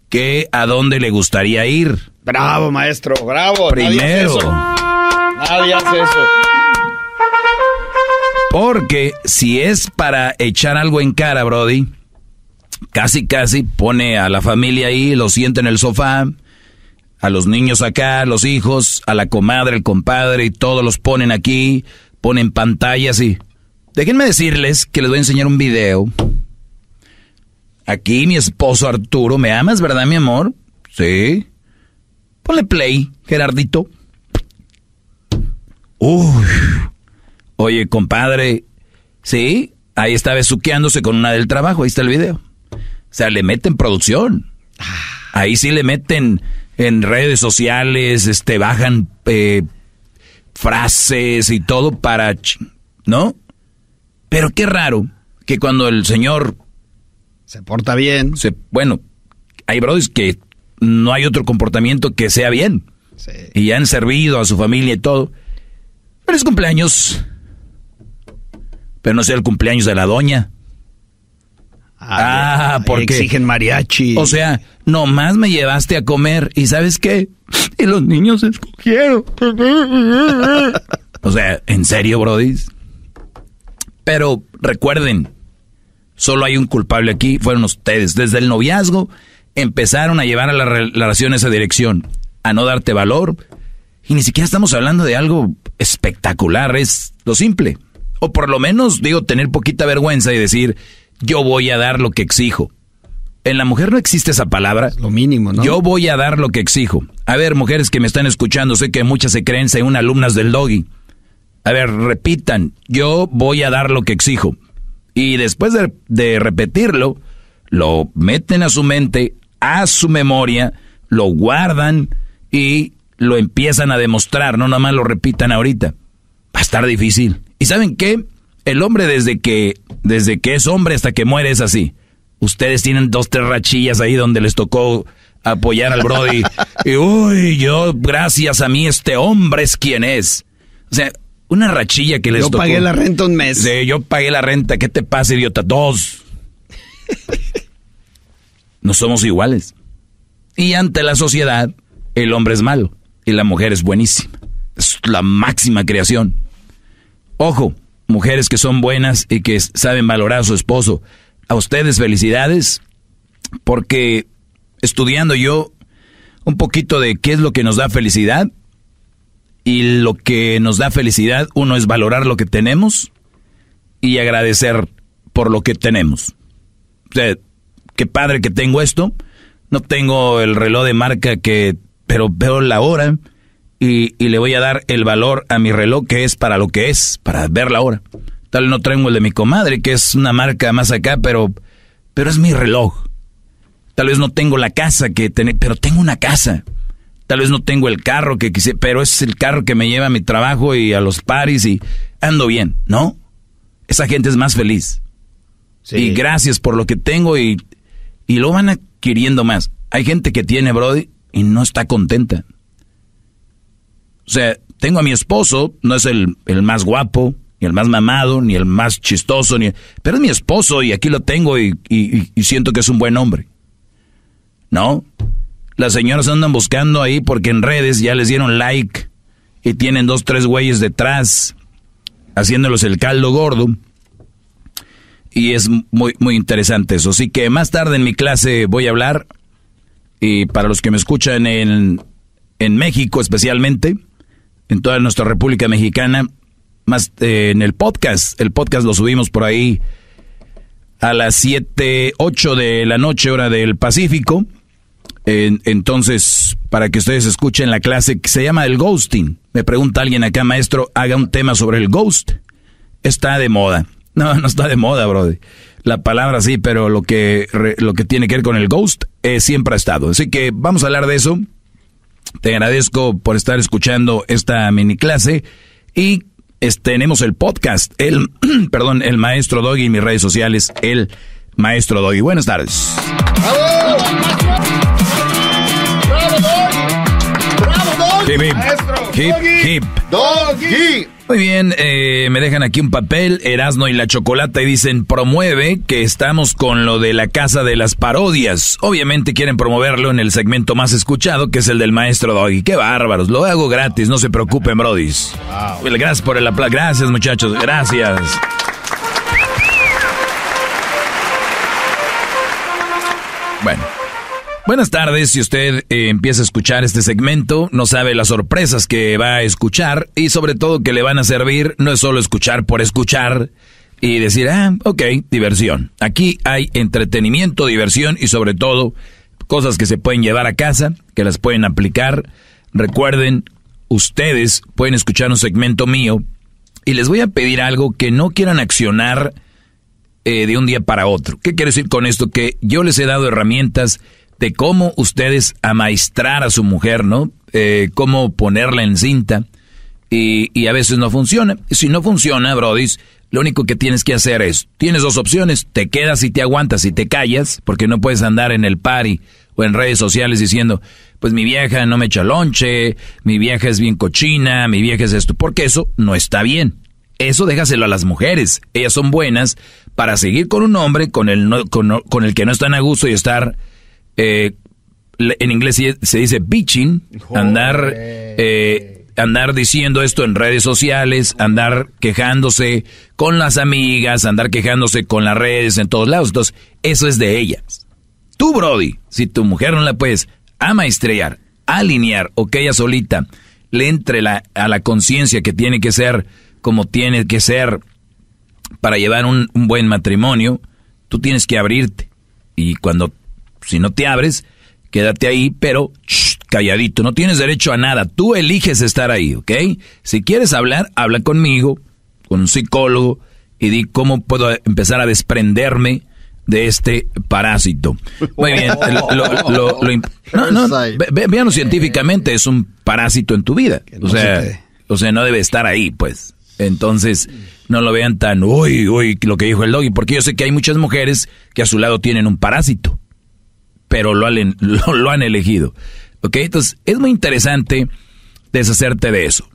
que a dónde le gustaría ir. Bravo, maestro, bravo. Primero. Nadie hace eso. Porque si es para echar algo en cara, Brody, casi casi pone a la familia ahí, lo siente en el sofá, a los niños acá, los hijos, a la comadre, el compadre, y todos los ponen aquí, ponen pantallas y... Déjenme decirles que les voy a enseñar un video. Aquí mi esposo Arturo, ¿me amas, verdad, mi amor? Sí. Ponle play, Gerardito. Uy. Oye, compadre, sí, ahí está besuqueándose con una del trabajo, ahí está el video. O sea, le meten producción. Ahí sí le meten en redes sociales, este, bajan eh, frases y todo para, ¿no? Pero qué raro que cuando el señor se porta bien, se, bueno, hay brothers que no hay otro comportamiento que sea bien. Sí. Y han servido a su familia y todo. Pero es cumpleaños. Pero no sea el cumpleaños de la doña. Ah, ah porque exigen mariachi. O sea, nomás me llevaste a comer y ¿sabes qué? Y los niños escogieron. o sea, ¿en serio, Brody? Pero recuerden, solo hay un culpable aquí, fueron ustedes. Desde el noviazgo empezaron a llevar a la relación esa dirección, a no darte valor. Y ni siquiera estamos hablando de algo espectacular, es lo simple. O por lo menos, digo, tener poquita vergüenza y decir, yo voy a dar lo que exijo. En la mujer no existe esa palabra. lo mínimo, ¿no? Yo voy a dar lo que exijo. A ver, mujeres que me están escuchando, sé que muchas se creen según alumnas del doggy. A ver, repitan, yo voy a dar lo que exijo. Y después de, de repetirlo, lo meten a su mente, a su memoria, lo guardan y lo empiezan a demostrar, no nada más lo repitan ahorita. Va a estar difícil. ¿Y saben qué? El hombre desde que, desde que es hombre hasta que muere es así. Ustedes tienen dos, tres rachillas ahí donde les tocó apoyar al Brody. y uy, yo, gracias a mí, este hombre es quien es. O sea, una rachilla que les tocó. Yo pagué la renta un mes. Sí, yo pagué la renta. ¿Qué te pasa, idiota? Dos. no somos iguales. Y ante la sociedad, el hombre es malo y la mujer es buenísima. Es la máxima creación. Ojo, mujeres que son buenas y que saben valorar a su esposo. A ustedes felicidades, porque estudiando yo un poquito de qué es lo que nos da felicidad, y lo que nos da felicidad, uno es valorar lo que tenemos y agradecer por lo que tenemos. Qué padre que tengo esto. No tengo el reloj de marca que, pero veo la hora y, le voy a dar el valor a mi reloj que es para lo que es, para ver la hora. Tal vez no traigo el de mi comadre, que es una marca más acá, pero, pero es mi reloj. Tal vez no tengo la casa que tener, pero tengo una casa. Tal vez no tengo el carro que quise, pero es el carro que me lleva a mi trabajo y a los paris y ando bien, ¿no? Esa gente es más feliz. Y gracias por lo que tengo y, y lo van adquiriendo más. Hay gente que tiene, Brody, y no está contenta. O sea, tengo a mi esposo, no es el, más guapo, ni el más mamado, ni el más chistoso, ni, pero es mi esposo y aquí lo tengo y, siento que es un buen hombre. ¿No? Las señoras andan buscando ahí porque en redes ya les dieron like y tienen dos, tres güeyes detrás haciéndolos el caldo gordo. Y es muy, muy interesante eso. Así que más tarde en mi clase voy a hablar, y para los que me escuchan en, en México especialmente, en toda nuestra República Mexicana, más eh, en el podcast. El podcast lo subimos por ahí a las 7, 8 de la noche, hora del Pacífico. entonces, para que ustedes escuchen la clase que se llama el ghosting. Me pregunta alguien acá, maestro, haga un tema sobre el ghost. Está de moda. No, no está de moda, brother. La palabra sí, pero lo que, lo que tiene que ver con el ghost eh, siempre ha estado. Así que vamos a hablar de eso. Te agradezco por estar escuchando esta mini clase y tenemos el podcast, el, perdón, el maestro Doggy y mis redes sociales, el maestro Doggy. Buenas tardes. ¡Bravo! ¡Bravo, Doggy! ¡Bravo, hip, hip, Doggy. Muy bien, eh, me dejan aquí un papel, Erasno y la Chocolata, y dicen, promueve que estamos con lo de la Casa de las Parodias. Obviamente quieren promoverlo en el segmento más escuchado, que es el del maestro Doggy. Qué bárbaros, lo hago gratis, no se preocupen, brodis. Gracias por el aplauso, gracias muchachos, gracias. Bueno. Buenas tardes, si usted eh, empieza a escuchar este segmento, no sabe las sorpresas que va a escuchar y sobre todo que le van a servir, no es solo escuchar por escuchar y decir, ah, ok, diversión. Aquí hay entretenimiento, diversión y sobre todo cosas que se pueden llevar a casa, que las pueden aplicar. Recuerden, ustedes pueden escuchar un segmento mío y les voy a pedir algo que no quieran accionar eh, de un día para otro. ¿Qué quiere decir con esto? Que yo les he dado herramientas de cómo ustedes amaestrar a su mujer, ¿no? Eh, cómo ponerla en cinta. Y, y, a veces no funciona. Si no funciona, Brody, lo único que tienes que hacer es, tienes dos opciones, te quedas y te aguantas y te callas, porque no puedes andar en el party o en redes sociales diciendo, pues mi vieja no me echa lonche, mi vieja es bien cochina, mi vieja es esto, porque eso no está bien. Eso déjaselo a las mujeres. Ellas son buenas para seguir con un hombre con el, con, con el que no están a gusto y estar eh, en inglés se dice bitching, andar, eh, andar diciendo esto en redes sociales, andar quejándose con las amigas, andar quejándose con las redes en todos lados. Entonces, eso es de ellas. Tú, Brody, si tu mujer no la puedes amaestrear, alinear o que ella solita le entre la, a la conciencia que tiene que ser como tiene que ser para llevar un, un buen matrimonio, tú tienes que abrirte. Y cuando si no te abres, quédate ahí, pero calladito. No tienes derecho a nada. Tú eliges estar ahí, ¿ok? Si quieres hablar, habla conmigo, con un psicólogo, y di cómo puedo empezar a desprenderme de este parásito. Muy bien. Lo, no, científicamente, es un parásito en tu vida. O sea, o sea, no debe estar ahí, pues. Entonces, no lo vean tan, uy, uy, lo que dijo el doggy, porque yo sé que hay muchas mujeres que a su lado tienen un parásito pero lo han, lo, han elegido. ¿Ok? Entonces, es muy interesante deshacerte de eso.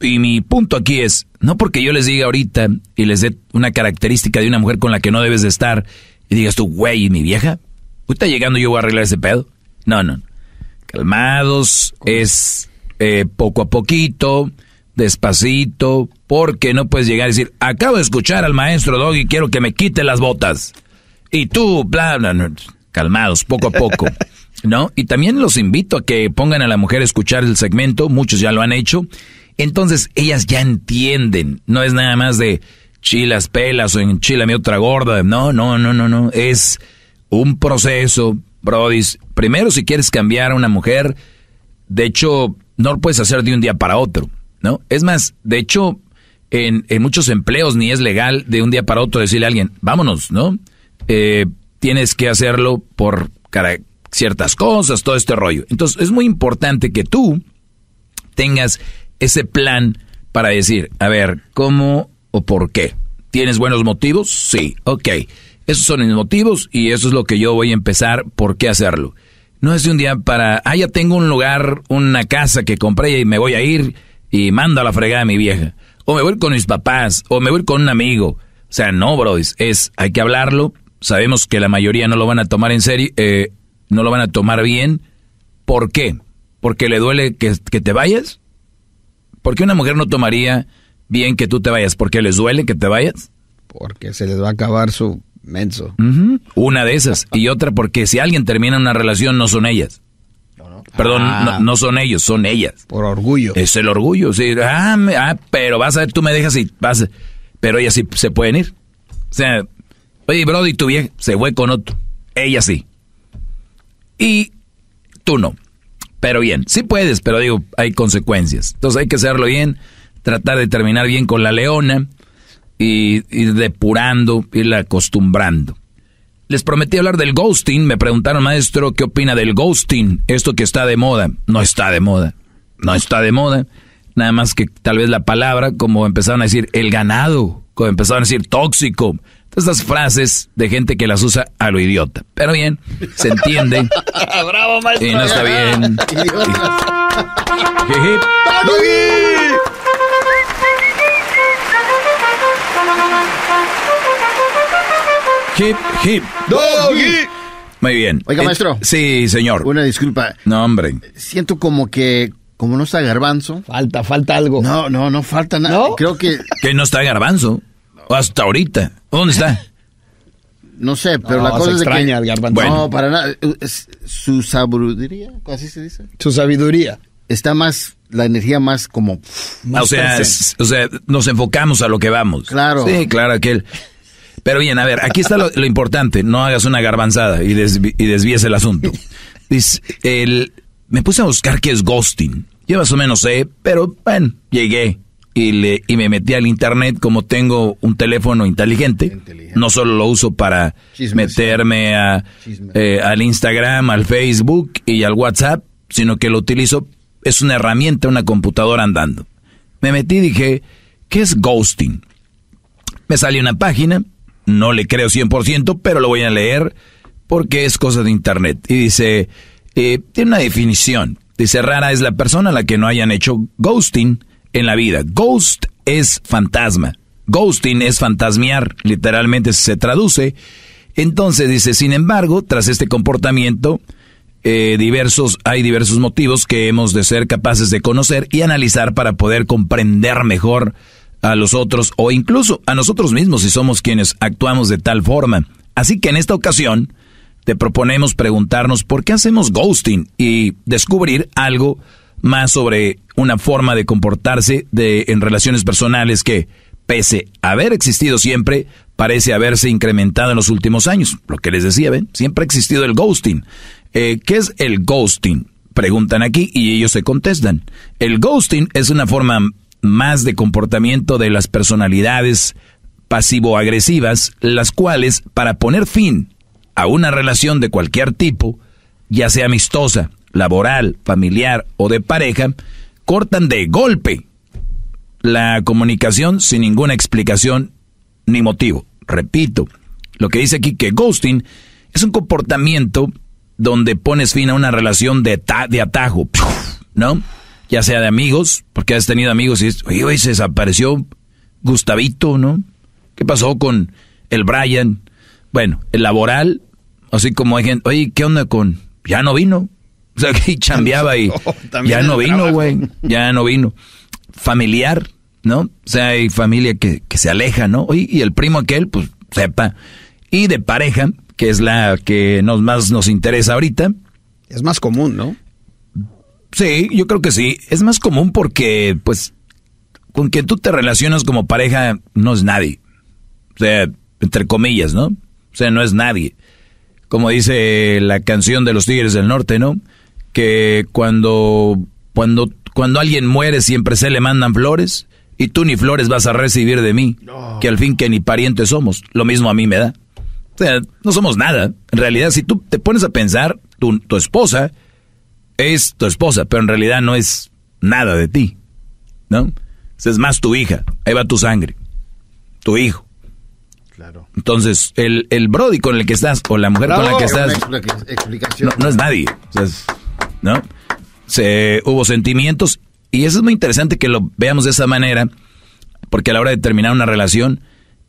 Y mi punto aquí es, no porque yo les diga ahorita y les dé una característica de una mujer con la que no debes de estar y digas tú, güey, mi vieja, está llegando yo voy a arreglar ese pedo. No, no. Calmados, es eh, poco a poquito, despacito, porque no puedes llegar y decir, acabo de escuchar al maestro Dog y quiero que me quite las botas. Y tú, bla, bla, bla calmados, poco a poco. ¿No? Y también los invito a que pongan a la mujer a escuchar el segmento, muchos ya lo han hecho. Entonces ellas ya entienden, no es nada más de chilas pelas o enchilame otra gorda, no, no, no, no, no, es un proceso, Brody. Primero si quieres cambiar a una mujer, de hecho, no lo puedes hacer de un día para otro, ¿no? Es más, de hecho, en, en muchos empleos ni es legal de un día para otro decirle a alguien, vámonos, ¿no? Eh, tienes que hacerlo por ciertas cosas, todo este rollo. Entonces es muy importante que tú tengas ese plan para decir, a ver, ¿cómo o por qué? ¿Tienes buenos motivos? Sí, ok. Esos son mis motivos y eso es lo que yo voy a empezar, ¿por qué hacerlo? No es de un día para, ah, ya tengo un lugar, una casa que compré y me voy a ir y mando a la fregada a mi vieja. O me voy con mis papás, o me voy con un amigo. O sea, no, bro, es, hay que hablarlo, sabemos que la mayoría no lo van a tomar en serio, eh, no lo van a tomar bien. ¿Por qué? ¿Porque le duele que, te vayas? ¿Por qué una mujer no tomaría bien que tú te vayas? ¿Por qué les duele que te vayas? Porque se les va a acabar su menso. Una de esas. y otra porque si alguien termina una relación no son ellas. Perdón, ah. no, son ellos, son ellas. Por orgullo. Es el orgullo, sí. Ah, ah, pero vas a ver, tú me dejas y vas. Pero ellas sí se pueden ir. O sea, Oye, Brody, tu vieja se fue con otro. Ella sí. Y tú no. Pero bien, sí puedes, pero digo, hay consecuencias. Entonces hay que hacerlo bien, tratar de terminar bien con la leona y ir depurando, irla acostumbrando. Les prometí hablar del ghosting. Me preguntaron, maestro, ¿qué opina del ghosting? Esto que está de moda. No está de moda. No está de moda. Nada más que tal vez la palabra, como empezaron a decir el ganado, como empezaron a decir tóxico, estas frases de gente que las usa a lo idiota. Pero bien, se entiende. Bravo, maestro. Y no está bien. Hip, hip. Doggy. Muy bien. Oiga, maestro. Sí, señor. Una disculpa. No, hombre. Siento como que, como no está garbanzo. Falta, falta algo. No, no, no falta nada. Creo que. Que no está garbanzo. Hasta ahorita. ¿Dónde está? No sé, pero la cosa es extraña que... el garbanzo. No, para nada. Su sabiduría, así se dice. Su sabiduría. Está más, la energía más como... o, sea, o sea, nos enfocamos a lo que vamos. Claro. Sí, claro, aquel... Pero bien, a ver, aquí está lo, importante. No hagas una garbanzada y, y desvíes el asunto. Dice, el, me puse a buscar qué es ghosting. Yo más o menos sé, pero bueno, llegué y, le, y me metí al internet como tengo un teléfono inteligente. No solo lo uso para meterme a, eh, al Instagram, al Facebook y al WhatsApp, sino que lo utilizo, es una herramienta, una computadora andando. Me metí y dije, ¿qué es ghosting? Me salió una página, no le creo 100%, pero lo voy a leer porque es cosa de internet. Y dice, eh, tiene una definición. Dice, rara es la persona a la que no hayan hecho ghosting en la vida. Ghost es fantasma. Ghosting es fantasmear, literalmente se traduce. Entonces dice, sin embargo, tras este comportamiento, eh, diversos, hay diversos motivos que hemos de ser capaces de conocer y analizar para poder comprender mejor a los otros o incluso a nosotros mismos si somos quienes actuamos de tal forma. Así que en esta ocasión te proponemos preguntarnos por qué hacemos ghosting y descubrir algo más sobre una forma de comportarse de, en relaciones personales que, pese a haber existido siempre, parece haberse incrementado en los últimos años. Lo que les decía, ¿ven? Siempre ha existido el ghosting. Eh, ¿Qué es el ghosting? Preguntan aquí y ellos se contestan. El ghosting es una forma más de comportamiento de las personalidades pasivo-agresivas, las cuales, para poner fin a una relación de cualquier tipo, ya sea amistosa, laboral, familiar o de pareja, cortan de golpe la comunicación sin ninguna explicación ni motivo. Repito, lo que dice aquí que ghosting es un comportamiento donde pones fin a una relación de, atajo, ¿no? Ya sea de amigos, porque has tenido amigos y dices, se desapareció Gustavito, ¿no? ¿Qué pasó con el Brian? Bueno, el laboral, así como hay gente, oye, ¿qué onda con? Ya no vino, o sea, que chambeaba y ya no vino, güey. Ya no vino. Familiar, ¿no? O sea, hay familia que, se aleja, ¿no? Y, el primo aquel, pues, sepa. Y de pareja, que es la que nos, más nos interesa ahorita. Es más común, ¿no? Sí, yo creo que sí. Es más común porque, pues, con quien tú te relacionas como pareja no es nadie. O sea, entre comillas, ¿no? O sea, no es nadie. Como dice la canción de los Tigres del Norte, ¿no? Que cuando, cuando, cuando alguien muere siempre se le mandan flores y tú ni flores vas a recibir de mí, que al fin que ni parientes somos, lo mismo a mí me da. O sea, no somos nada. En realidad, si tú te pones a pensar, tu, tu esposa es tu esposa, pero en realidad no es nada de ti, ¿no? Es más tu hija, ahí va tu sangre, tu hijo. Claro. Entonces, el, el brody con el que estás, o la mujer con la que estás, no, no, es nadie. O sea, ¿no? Se, hubo sentimientos y eso es muy interesante que lo veamos de esa manera, porque a la hora de terminar una relación,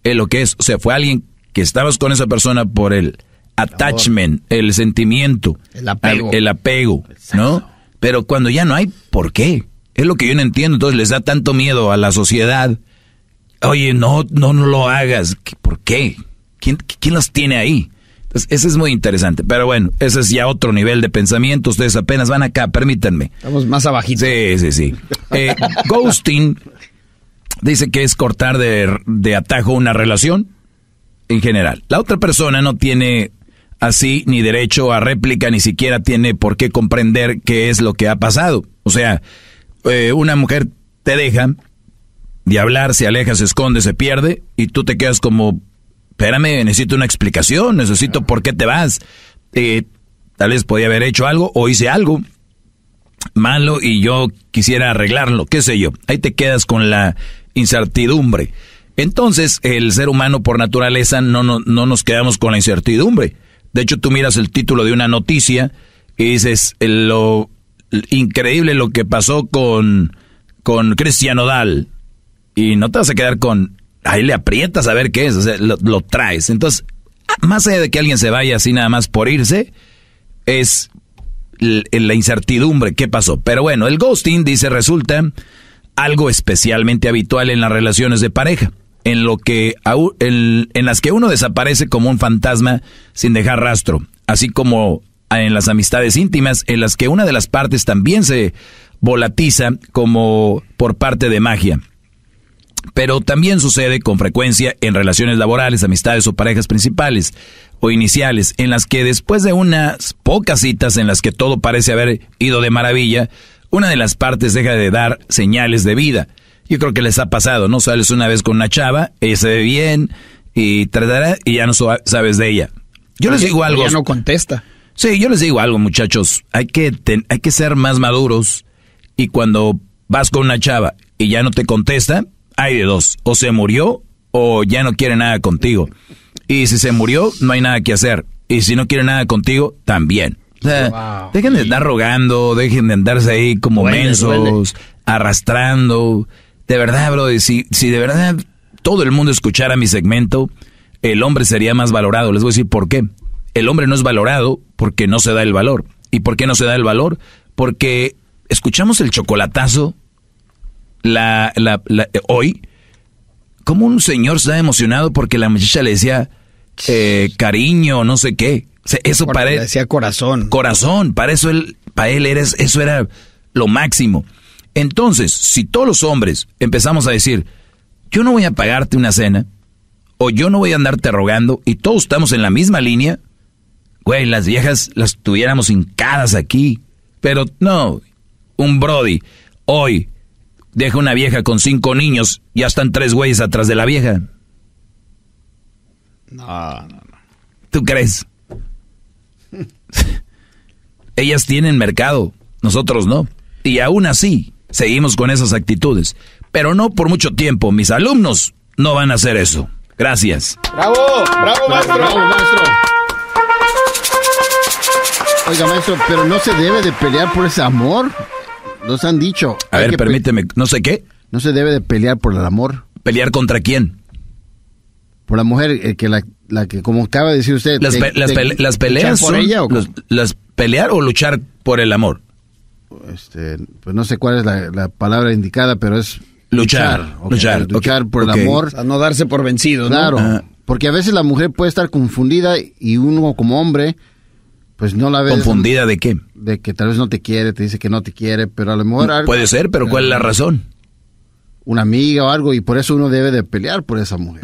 es lo que es, o sea, fue alguien que estabas con esa persona por el attachment, el sentimiento, el apego, el, apego ¿no? Pero cuando ya no hay, ¿por qué? Es lo que yo no entiendo, entonces les da tanto miedo a la sociedad. Oye, no, no, no lo hagas. ¿Por qué? ¿Quién, quién los tiene ahí? Entonces, ese es muy interesante. Pero bueno, ese es ya otro nivel de pensamiento. Ustedes apenas van acá, permítanme. Estamos más abajito. Sí, sí, sí. Eh, ghosting dice que es cortar de, de atajo una relación en general. La otra persona no tiene así ni derecho a réplica, ni siquiera tiene por qué comprender qué es lo que ha pasado. O sea, eh, una mujer te deja de hablar, se aleja, se esconde, se pierde, y tú te quedas como espérame, necesito una explicación, necesito por qué te vas. Eh, tal vez podía haber hecho algo o hice algo malo y yo quisiera arreglarlo, qué sé yo. Ahí te quedas con la incertidumbre. Entonces, el ser humano por naturaleza no, no, no nos quedamos con la incertidumbre. De hecho, tú miras el título de una noticia y dices lo increíble lo que pasó con, con Cristiano Dal. Y no te vas a quedar con, ahí le aprietas a ver qué es, o sea, lo, traes. Entonces, más allá de que alguien se vaya así nada más por irse, es la incertidumbre, qué pasó. Pero bueno, el ghosting dice resulta algo especialmente habitual en las relaciones de pareja, en lo que en las que uno desaparece como un fantasma sin dejar rastro, así como en las amistades íntimas en las que una de las partes también se volatiza como por parte de magia. Pero también sucede con frecuencia en relaciones laborales, amistades o parejas principales o iniciales, en las que después de unas pocas citas en las que todo parece haber ido de maravilla, una de las partes deja de dar señales de vida. Yo creo que les ha pasado, ¿no? Sales una vez con una chava, ella se ve bien y tratará y ya no sabes de ella. Yo les digo algo. Ya no contesta. Sí, yo les digo algo, muchachos. Hay que, hay que ser más maduros y cuando vas con una chava y ya no te contesta, hay de dos. O se murió o ya no quiere nada contigo. Y si se murió, no hay nada que hacer. Y si no quiere nada contigo, también. O sea, dejen de estar rogando, dejen de andarse ahí como mensos, arrastrando. De verdad, bro, si, si de verdad todo el mundo escuchara mi segmento, el hombre sería más valorado. Les voy a decir por qué. El hombre no es valorado porque no se da el valor. ¿Y por qué no se da el valor? Porque escuchamos el chocolatazo la, la, hoy, como un señor está emocionado porque la muchacha le decía eh, cariño, no sé qué. eso para él. decía corazón. Corazón, para eso él, para él eres, eso era lo máximo. Entonces, si todos los hombres empezamos a decir, yo no voy a pagarte una cena, o yo no voy a andarte rogando, y todos estamos en la misma línea, güey, las viejas las tuviéramos hincadas aquí. Pero no, un Brody, hoy, deja una vieja con cinco niños, ya están tres güeyes atrás de la vieja. No, no, no. ¿Tú crees? Ellas tienen mercado, nosotros no. Y aún así, seguimos con esas actitudes. Pero no por mucho tiempo. Mis alumnos no van a hacer eso. Gracias. ¡Bravo! ¡Bravo, maestro! ¡Bravo, maestro! Oiga, maestro, pero no se debe de pelear por ese amor. Nos han dicho. A ver, permíteme, ¿no sé qué? No se debe de pelear por el amor. ¿Pelear contra quién? Por la mujer, eh, que la, la, que, como acaba de decir usted... ¿Las, las, peleas por ella o las pelear o luchar por el amor? Este, pues no sé cuál es la, palabra indicada, pero es... Luchar. Luchar, luchar, por el amor. A no darse por vencido, Claro, ah. porque a veces la mujer puede estar confundida y uno como hombre pues no la ves. ¿Confundida de qué? De que tal vez no te quiere, te dice que no te quiere, pero a lo mejor... Puede ser, pero ¿cuál es la razón? Una amiga o algo, y por eso uno debe de pelear por esa mujer.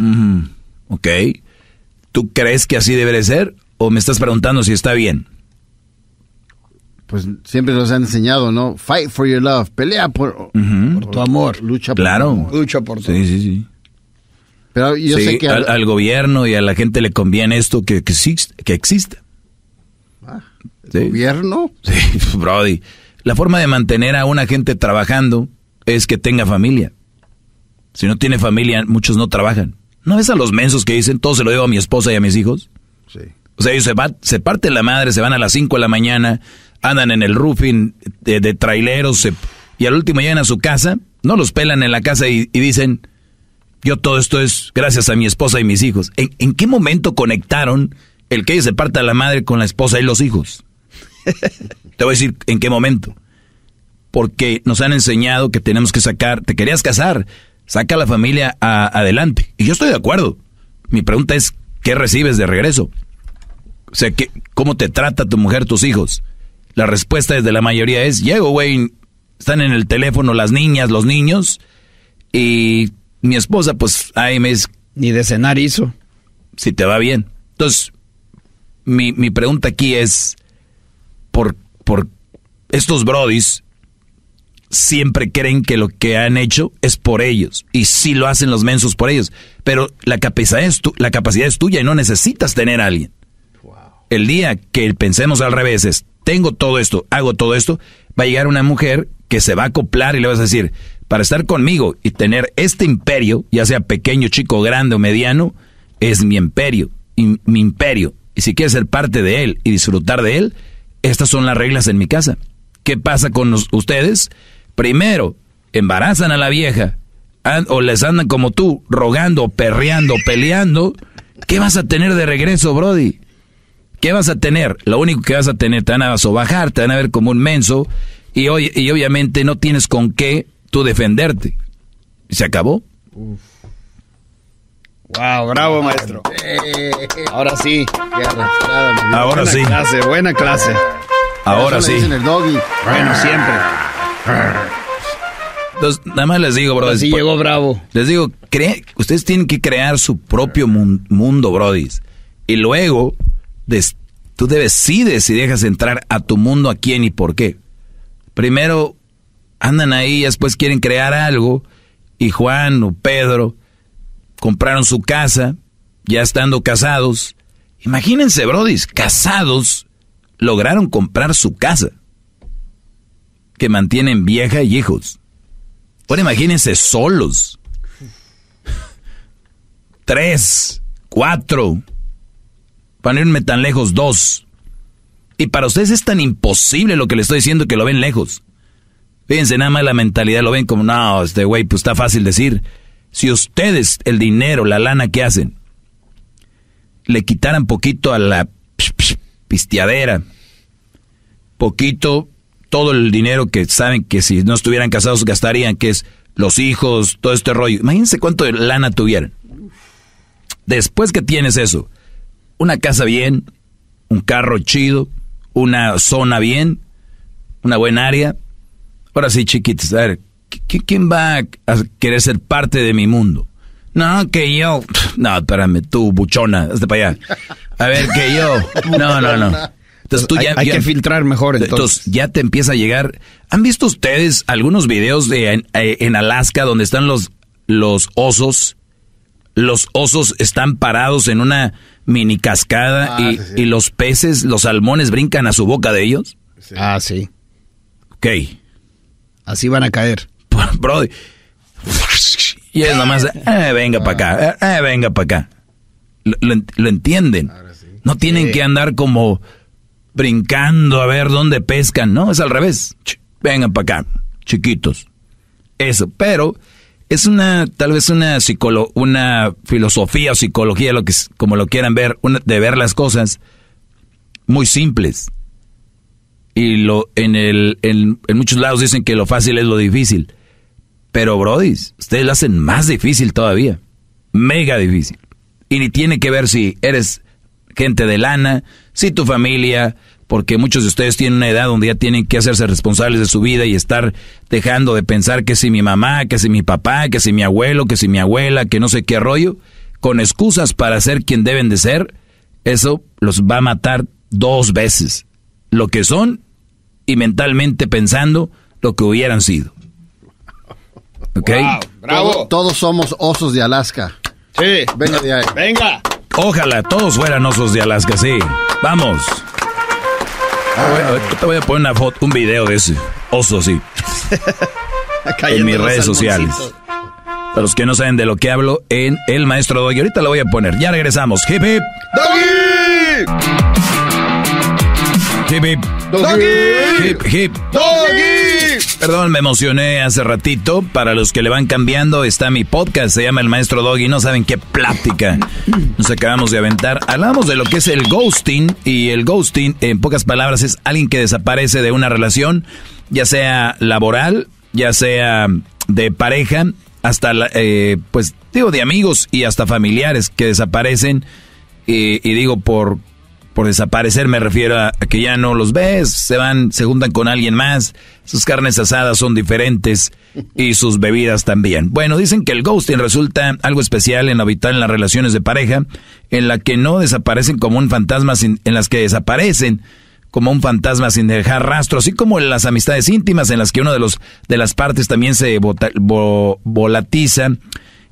Ok. ¿Tú crees que así debe de ser? ¿O me estás preguntando si está bien? Pues siempre nos han enseñado, ¿no? Fight for your love. Pelea por, tu amor. Lucha por claro. Lucha por tu Sí, sí, sí. Pero yo sé que... Al, gobierno y a la gente le conviene esto que, que, que exista. ¿Gobierno? Sí, Brody. La forma de mantener a una gente trabajando es que tenga familia. Si no tiene familia, muchos no trabajan. ¿No ves a los mensos que dicen, todo se lo digo a mi esposa y a mis hijos? Sí. O sea, ellos se, va, se parten la madre, se van a las 5 de la mañana, andan en el roofing de, traileros y al último llegan a su casa, no los pelan en la casa y, dicen, yo todo esto es gracias a mi esposa y mis hijos. ¿En, ¿En, qué momento conectaron el que ellos se parta la madre con la esposa y los hijos? Te voy a decir en qué momento. Porque nos han enseñado que tenemos que sacar, te querías casar, saca la familia adelante. Y yo estoy de acuerdo. Mi pregunta es, ¿qué recibes de regreso? O sea, ¿qué, ¿cómo te trata tu mujer, tus hijos? La respuesta desde la mayoría es, llego, güey, están en el teléfono las niñas, los niños, y mi esposa, pues, ahí me es... Ni de cenar hizo. Si te va bien. Entonces, mi, mi pregunta aquí es, por, por estos brodis siempre creen que lo que han hecho es por ellos. Y sí lo hacen los mensos por ellos. Pero la capacidad es, tu, la capacidad es tuya y no necesitas tener a alguien. El día que pensemos al revés es, tengo todo esto, hago todo esto, va a llegar una mujer que se va a acoplar y le vas a decir, para estar conmigo y tener este imperio, ya sea pequeño, chico, grande o mediano, es mi imperio, y, mi imperio. Y si quieres ser parte de él y disfrutar de él, estas son las reglas en mi casa. ¿Qué pasa con ustedes? Primero, embarazan a la vieja, o les andan como tú, rogando, perreando, peleando. ¿Qué vas a tener de regreso, Brody? ¿Qué vas a tener? Lo único que vas a tener, te van a sobajar, te van a ver como un menso, y, y obviamente no tienes con qué tú defenderte. ¿Se acabó? Wow, bravo maestro. Ahora sí. Ahora buena sí. Clase, buena clase. Ahora sí. Bueno, siempre. Entonces, nada más les digo, bro. Así llegó bravo. Les digo, ustedes tienen que crear su propio mundo, Brody. Y luego, tú decides si dejas entrar a tu mundo a quién y por qué. Primero, andan ahí y después quieren crear algo. Y Juan o Pedro compraron su casa, ya estando casados. Imagínense, brodis, casados, lograron comprar su casa, que mantienen vieja y hijos. Ahora imagínense solos. Tres, cuatro, para irme tan lejos, dos. Y para ustedes es tan imposible lo que le estoy diciendo que lo ven lejos. Fíjense nada más la mentalidad, lo ven como, no, este güey, pues está fácil decir. Si ustedes, el dinero, la lana que hacen, le quitaran poquito a la pisteadera, poquito todo el dinero que saben que si no estuvieran casados gastarían, que es los hijos, todo este rollo. Imagínense cuánto de lana tuvieran. Después que tienes eso, una casa bien, un carro chido, una zona bien, una buena área. Ahora sí, chiquitos, a ver, ¿quién va a querer ser parte de mi mundo? No, que yo. No, espérame, tú, buchona, hazte para allá. A ver, que yo. No, no, no. Entonces tú ya, hay, que filtrar mejor. Entonces. ya te empieza a llegar. ¿Han visto ustedes algunos videos de eh, en, Alaska donde están los, los osos? Los osos están parados en una mini cascada ah, y, y, los peces, los salmones brincan a su boca de ellos. Ah, sí. Ok. Así van a caer. bro. Y es nomás, eh, venga para acá, eh, eh, venga para acá. Lo, entienden. No tienen que andar como brincando a ver dónde pescan, ¿no? Es al revés. vengan para acá, chiquitos. Eso, pero es una, tal vez una psicolo, una filosofía o psicología, lo que, como lo quieran ver, de ver las cosas muy simples. Y lo, en, el, en, en muchos lados dicen que lo fácil es lo difícil. Pero, Brody, ustedes lo hacen más difícil todavía. Mega difícil. Y ni tiene que ver si eres gente de lana, si tu familia, porque muchos de ustedes tienen una edad donde ya tienen que hacerse responsables de su vida y estar dejando de pensar que si mi mamá, que si mi papá, que si mi abuelo, que si mi abuela, que no sé qué rollo, con excusas para ser quien deben de ser, eso los va a matar dos veces. Lo que son y mentalmente pensando lo que hubieran sido. ¿Ok? bravo. Todos, somos osos de Alaska. Sí. Venga de ahí. Venga. Ojalá todos fueran osos de Alaska, sí. Vamos. te voy a poner una foto, un video de ese oso sí. en mis redes sociales. Para los que no saben de lo que hablo, en El Maestro Doggy. Ahorita lo voy a poner. Ya regresamos. Hip hip. Doggy. Hip hip. Doggy. Hip hip. Doggy. Perdón, me emocioné hace ratito. Para los que le van cambiando, está mi podcast, se llama El Maestro Doggy. No saben qué plática nos acabamos de aventar. Hablamos de lo que es el ghosting. Y el ghosting, en pocas palabras, es alguien que desaparece de una relación, ya sea laboral, ya sea de pareja, hasta, eh, pues, digo, de amigos y hasta familiares que desaparecen. y digo, por por desaparecer me refiero a, que ya no los ves, se van, se juntan con alguien más, sus carnes asadas son diferentes y sus bebidas también. Bueno, dicen que el ghosting resulta algo especial en habitar en las relaciones de pareja, en la que no desaparecen como un fantasma, en las que desaparecen como un fantasma sin dejar rastro, así como en las amistades íntimas en las que uno de los de las partes también se volatiza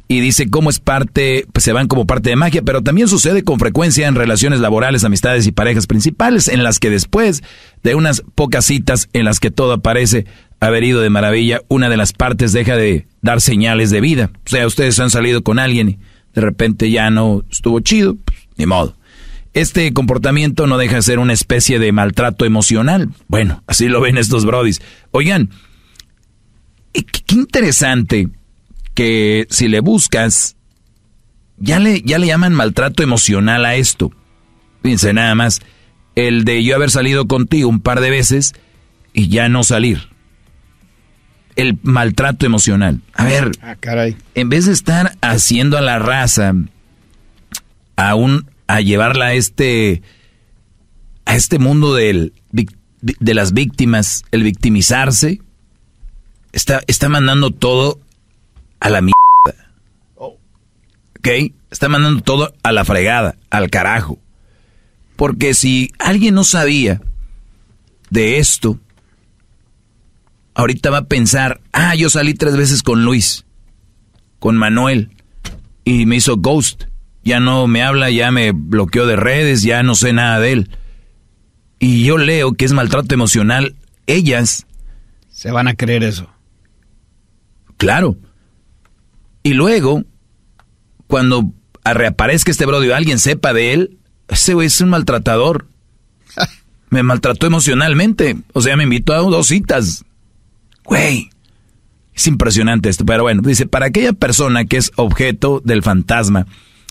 y dice cómo es parte, pues se van como parte de magia, pero también sucede con frecuencia en relaciones laborales, amistades y parejas principales, en las que después de unas pocas citas en las que todo parece haber ido de maravilla, una de las partes deja de dar señales de vida. O sea, ustedes han salido con alguien y de repente ya no estuvo chido, pues, ni modo. Este comportamiento no deja de ser una especie de maltrato emocional. Bueno, así lo ven estos brodis. Oigan, qué interesante que si le buscas, ya le, ya le llaman maltrato emocional a esto. Fíjense nada más, el de yo haber salido contigo un par de veces y ya no salir. El maltrato emocional. A ver, ah, caray. en vez de estar haciendo a la raza a un a llevarla a este a este mundo del, de las víctimas, el victimizarse, está, está mandando todo a la mierda. ¿Ok? Está mandando todo a la fregada, al carajo. Porque si alguien no sabía de esto, ahorita va a pensar, ah, yo salí tres veces con Luis, con Manuel, y me hizo ghost. Ya no me habla, ya me bloqueó de redes, ya no sé nada de él. Y yo leo que es maltrato emocional. Ellas... Se van a creer eso. Claro. Y luego, cuando reaparezca este brody y alguien sepa de él, ese güey es un maltratador. Me maltrató emocionalmente. O sea, me invitó a dos citas. Güey. Es impresionante esto. Pero bueno, dice, para aquella persona que es objeto del fantasma,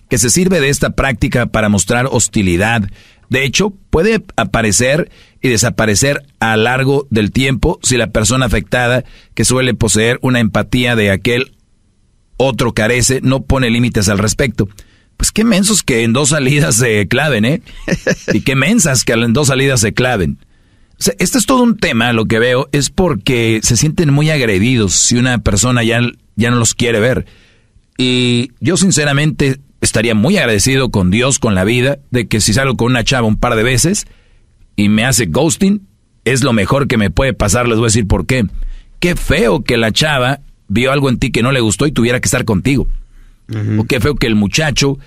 que se sirve de esta práctica para mostrar hostilidad, de hecho, puede aparecer y desaparecer a largo del tiempo si la persona afectada, que suele poseer una empatía de aquel otro carece, no pone límites al respecto. Pues qué mensos que en dos salidas se claven, ¿eh? Y qué mensas que en dos salidas se claven. este es todo un tema, lo que veo, es porque se sienten muy agredidos si una persona ya, ya no los quiere ver. Y yo sinceramente estaría muy agradecido con Dios, con la vida, de que si salgo con una chava un par de veces y me hace ghosting, es lo mejor que me puede pasar, les voy a decir por qué. Qué feo que la chava vio algo en ti que no le gustó y tuviera que estar contigo. O qué feo que el muchacho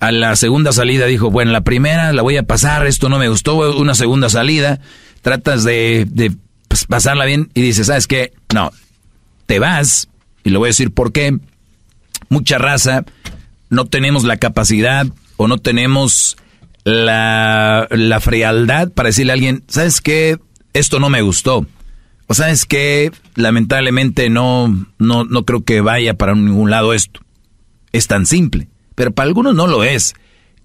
a la segunda salida dijo, bueno, la primera la voy a pasar, esto no me gustó, una segunda salida, tratas de, de pues, pasarla bien y dices, ¿sabes qué? No, te vas, y le voy a decir por qué. Mucha raza no tenemos la capacidad o no tenemos la, frialdad para decirle a alguien, ¿sabes qué? Esto no me gustó. O sabes qué? Lamentablemente no, no, no creo que vaya para ningún lado esto. Es tan simple. Pero para algunos no lo es.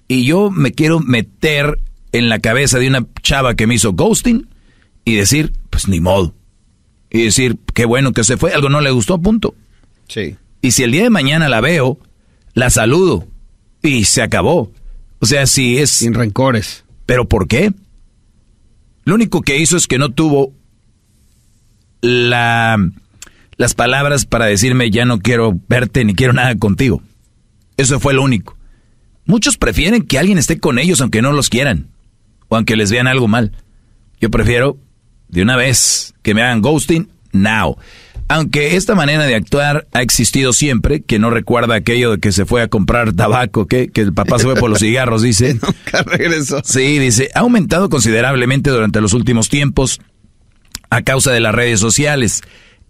Y yo me quiero meter en la cabeza de una chava que me hizo ghosting y decir, pues ni modo. Y decir, qué bueno que se fue, algo no le gustó, punto. Sí. Y si el día de mañana la veo la saludo y se acabó. O sea, si es... Sin rencores. ¿Pero por qué? Lo único que hizo es que no tuvo la, las palabras para decirme ya no quiero verte ni quiero nada contigo. Eso fue lo único. Muchos prefieren que alguien esté con ellos aunque no los quieran o aunque les vean algo mal. Yo prefiero de una vez que me hagan ghosting now. Aunque esta manera de actuar ha existido siempre, que no recuerda aquello de que se fue a comprar tabaco, que, que el papá se fue por los cigarros, dice. Nunca regresó. Sí, dice, ha aumentado considerablemente durante los últimos tiempos a causa de las redes sociales.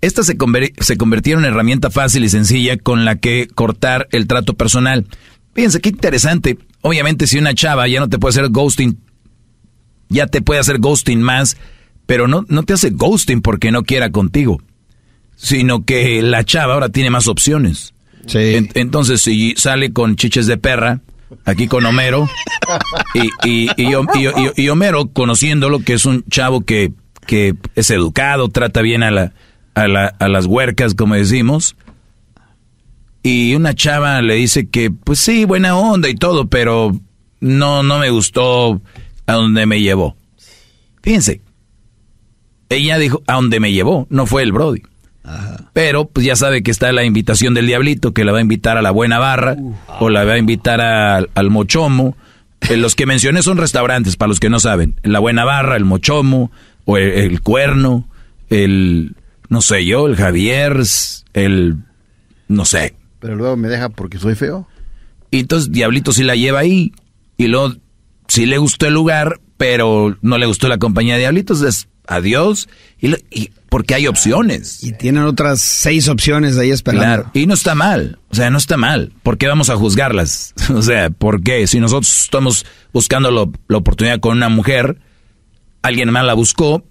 Estas se, se convirtieron en herramienta fácil y sencilla con la que cortar el trato personal. Fíjense, qué interesante. Obviamente si una chava ya no te puede hacer ghosting, ya te puede hacer ghosting más, pero no, no te hace ghosting porque no quiera contigo sino que la chava ahora tiene más opciones. Sí. entonces, si sale con chiches de perra, aquí con Homero, y, y, Homero, conociéndolo, que es un chavo que, que es educado, trata bien a, la, a, la, a las huercas, como decimos, y una chava le dice que, pues sí, buena onda y todo, pero no, no me gustó a donde me llevó. Fíjense, ella dijo a donde me llevó, no fue el Brody. Pero pues ya sabe que está la invitación del diablito, que la va a invitar a la buena barra o la va a invitar al mochomo. Eh, los que mencioné son restaurantes, para los que no saben. La buena barra, el mochomo, o el, cuerno, el, no sé yo, el Javier, el, no sé. Pero luego me deja porque soy feo. Y entonces Diablito sí la lleva ahí. Y luego sí le gustó el lugar, pero no le gustó la compañía de Diablitos. Entonces, adiós. Y, y porque hay opciones. Y tienen otras seis opciones ahí esperando. Claro, y no está mal, o sea, no está mal. ¿Por qué vamos a juzgarlas? O sea, ¿por qué? Si nosotros estamos buscando la oportunidad con una mujer, alguien más la buscó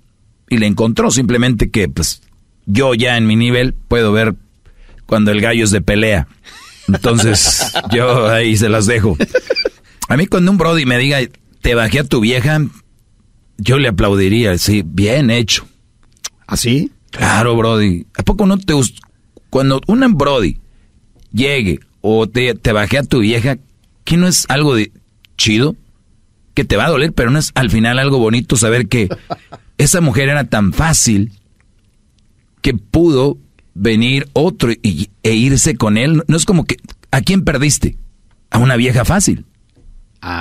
y la encontró, simplemente que pues yo ya en mi nivel puedo ver cuando el gallo es de pelea. Entonces, yo ahí se las dejo. A mí cuando un Brody me diga, te bajé a tu vieja, yo le aplaudiría, sí, bien hecho. ¿Así? ¿Ah, claro, Brody. ¿A poco no te gusta? Cuando un Brody llegue o te, te bajé a tu vieja, ¿qué no es algo de chido? Que te va a doler, pero no es al final algo bonito saber que esa mujer era tan fácil que pudo venir otro y, e irse con él. No es como que, ¿a quién perdiste? A una vieja fácil.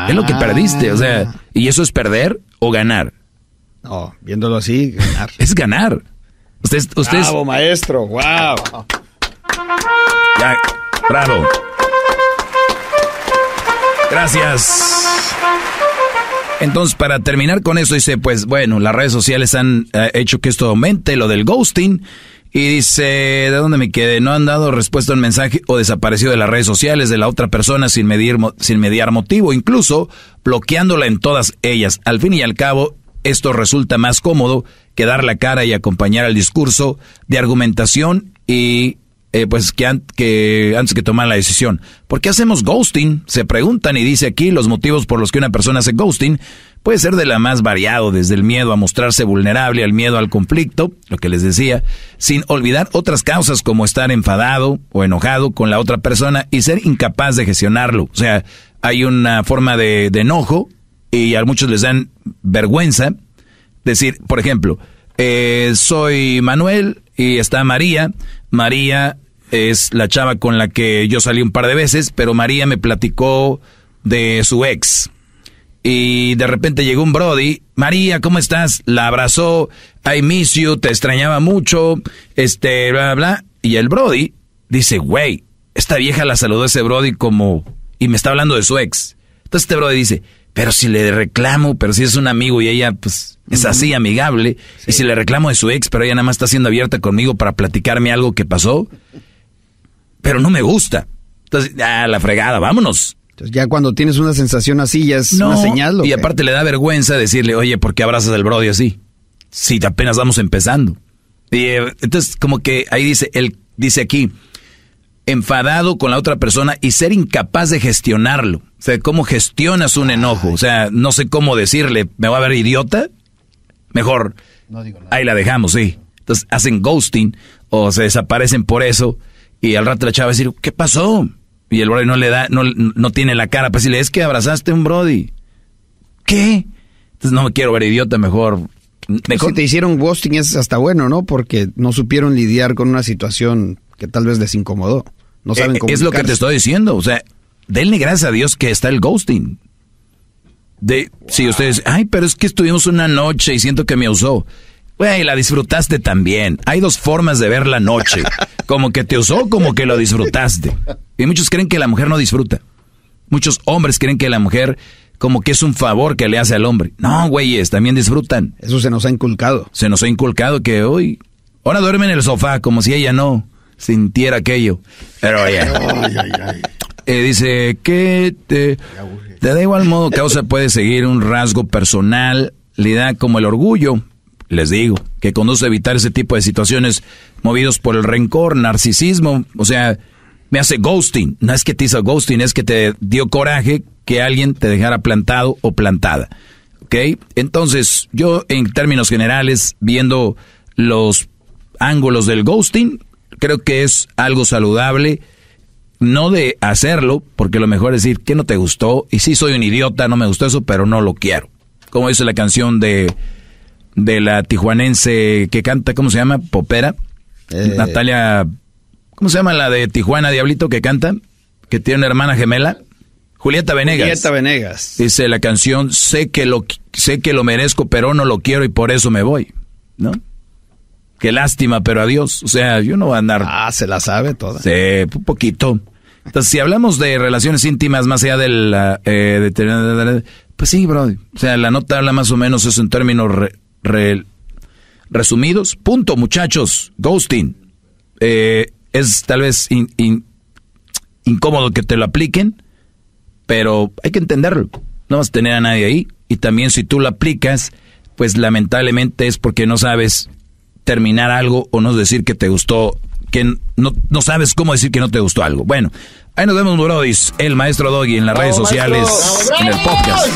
Es lo que perdiste, o sea, ¿y eso es perder o ganar? No, viéndolo así, ganar. es ganar. Ustedes, ustedes. Bravo, maestro, wow. Ya, bravo. Gracias. Entonces, para terminar con eso, dice, pues bueno, las redes sociales han eh, hecho que esto aumente, lo del ghosting. Y dice, ¿de dónde me quedé? No han dado respuesta a un mensaje o desaparecido de las redes sociales de la otra persona sin, medir, sin mediar motivo, incluso bloqueándola en todas ellas. Al fin y al cabo, esto resulta más cómodo que dar la cara y acompañar al discurso de argumentación y eh, pues que, antes que tomar la decisión. ¿Por qué hacemos ghosting? Se preguntan y dice aquí los motivos por los que una persona hace ghosting puede ser de la más variado, desde el miedo a mostrarse vulnerable al miedo al conflicto, lo que les decía, sin olvidar otras causas como estar enfadado o enojado con la otra persona y ser incapaz de gestionarlo. O sea, hay una forma de, de enojo y a muchos les dan vergüenza decir, por ejemplo, eh, soy Manuel y está María. María es la chava con la que yo salí un par de veces, pero María me platicó de su ex. Y de repente llegó un Brody, María, ¿cómo estás? La abrazó, I miss you, te extrañaba mucho, este, bla, bla, bla. Y el Brody dice, güey, esta vieja la saludó ese Brody como, y me está hablando de su ex. Entonces este Brody dice, pero si le reclamo, pero si es un amigo y ella, pues, es así, amigable, y si le reclamo de su ex, pero ella nada más está siendo abierta conmigo para platicarme algo que pasó, pero no me gusta. Entonces, ya la fregada, vámonos. Entonces ya cuando tienes una sensación así ya es una señal. Y aparte le da vergüenza decirle, oye, ¿por qué abrazas al Brody así? Si apenas vamos empezando. Y eh, entonces como que ahí dice, él dice aquí, enfadado con la otra persona y ser incapaz de gestionarlo. O sea, ¿cómo gestionas un enojo? O sea, no sé cómo decirle, ¿me va a ver idiota? Mejor, ahí la dejamos, sí. Entonces hacen ghosting o se desaparecen por eso y al rato la chava va a decir, ¿qué pasó? Y el Brody no le da, no, no tiene la cara para decirle, es que abrazaste a un Brody. ¿Qué? Entonces no me quiero ver idiota, mejor. Mejor si te hicieron ghosting es hasta bueno, ¿no? Porque no supieron lidiar con una situación que tal vez les incomodó. No eh, saben cómo. Es lo que te estoy diciendo. O sea, denle gracias a Dios que está el ghosting. De, Si ustedes, ay, pero es que estuvimos una noche y siento que me usó. Güey, la disfrutaste también. Hay dos formas de ver la noche. Como que te usó, como que lo disfrutaste. Y muchos creen que la mujer no disfruta. Muchos hombres creen que la mujer como que es un favor que le hace al hombre. No, güeyes, también disfrutan. Eso se nos ha inculcado. Se nos ha inculcado que hoy, ahora duerme en el sofá como si ella no sintiera aquello. Pero oye, eh, dice que te, te da igual modo causa puede seguir un rasgo personal, le da como el orgullo, les digo, que conduce a evitar ese tipo de situaciones movidos por el rencor, narcisismo, o sea, me hace ghosting. No es que te hizo ghosting, es que te dio coraje que alguien te dejara plantado o plantada. ¿Ok? Entonces, yo en términos generales, viendo los ángulos del ghosting, creo que es algo saludable. No de hacerlo, porque lo mejor es decir que no te gustó. Y sí soy un idiota, no me gustó eso, pero no lo quiero. Como dice la canción de, de la tijuanense que canta, ¿cómo se llama? Popera. Eh, Natalia ¿Cómo se llama la de Tijuana, Diablito, que canta? Que tiene una hermana gemela. Julieta Venegas. Julieta Venegas. Dice la canción, sé que lo, sé que lo merezco, pero no lo quiero y por eso me voy. ¿No? Qué lástima, pero adiós. O sea, yo no voy a andar... Ah, se la sabe toda. Sí, un poquito. Entonces, si hablamos de relaciones íntimas más allá de la... Eh, de, pues sí, bro. O sea, la nota habla más o menos eso en términos resumidos. Punto, muchachos. Ghosting. Eh, es tal vez incómodo que te lo apliquen, pero hay que entenderlo. No vas a tener a nadie ahí. Y también si tú lo aplicas, pues lamentablemente es porque no sabes terminar algo o no decir que te gustó, que no, no sabes cómo decir que no te gustó algo. Bueno, ahí nos vemos, Brodis, el maestro Doggy en las redes sociales, en el podcast.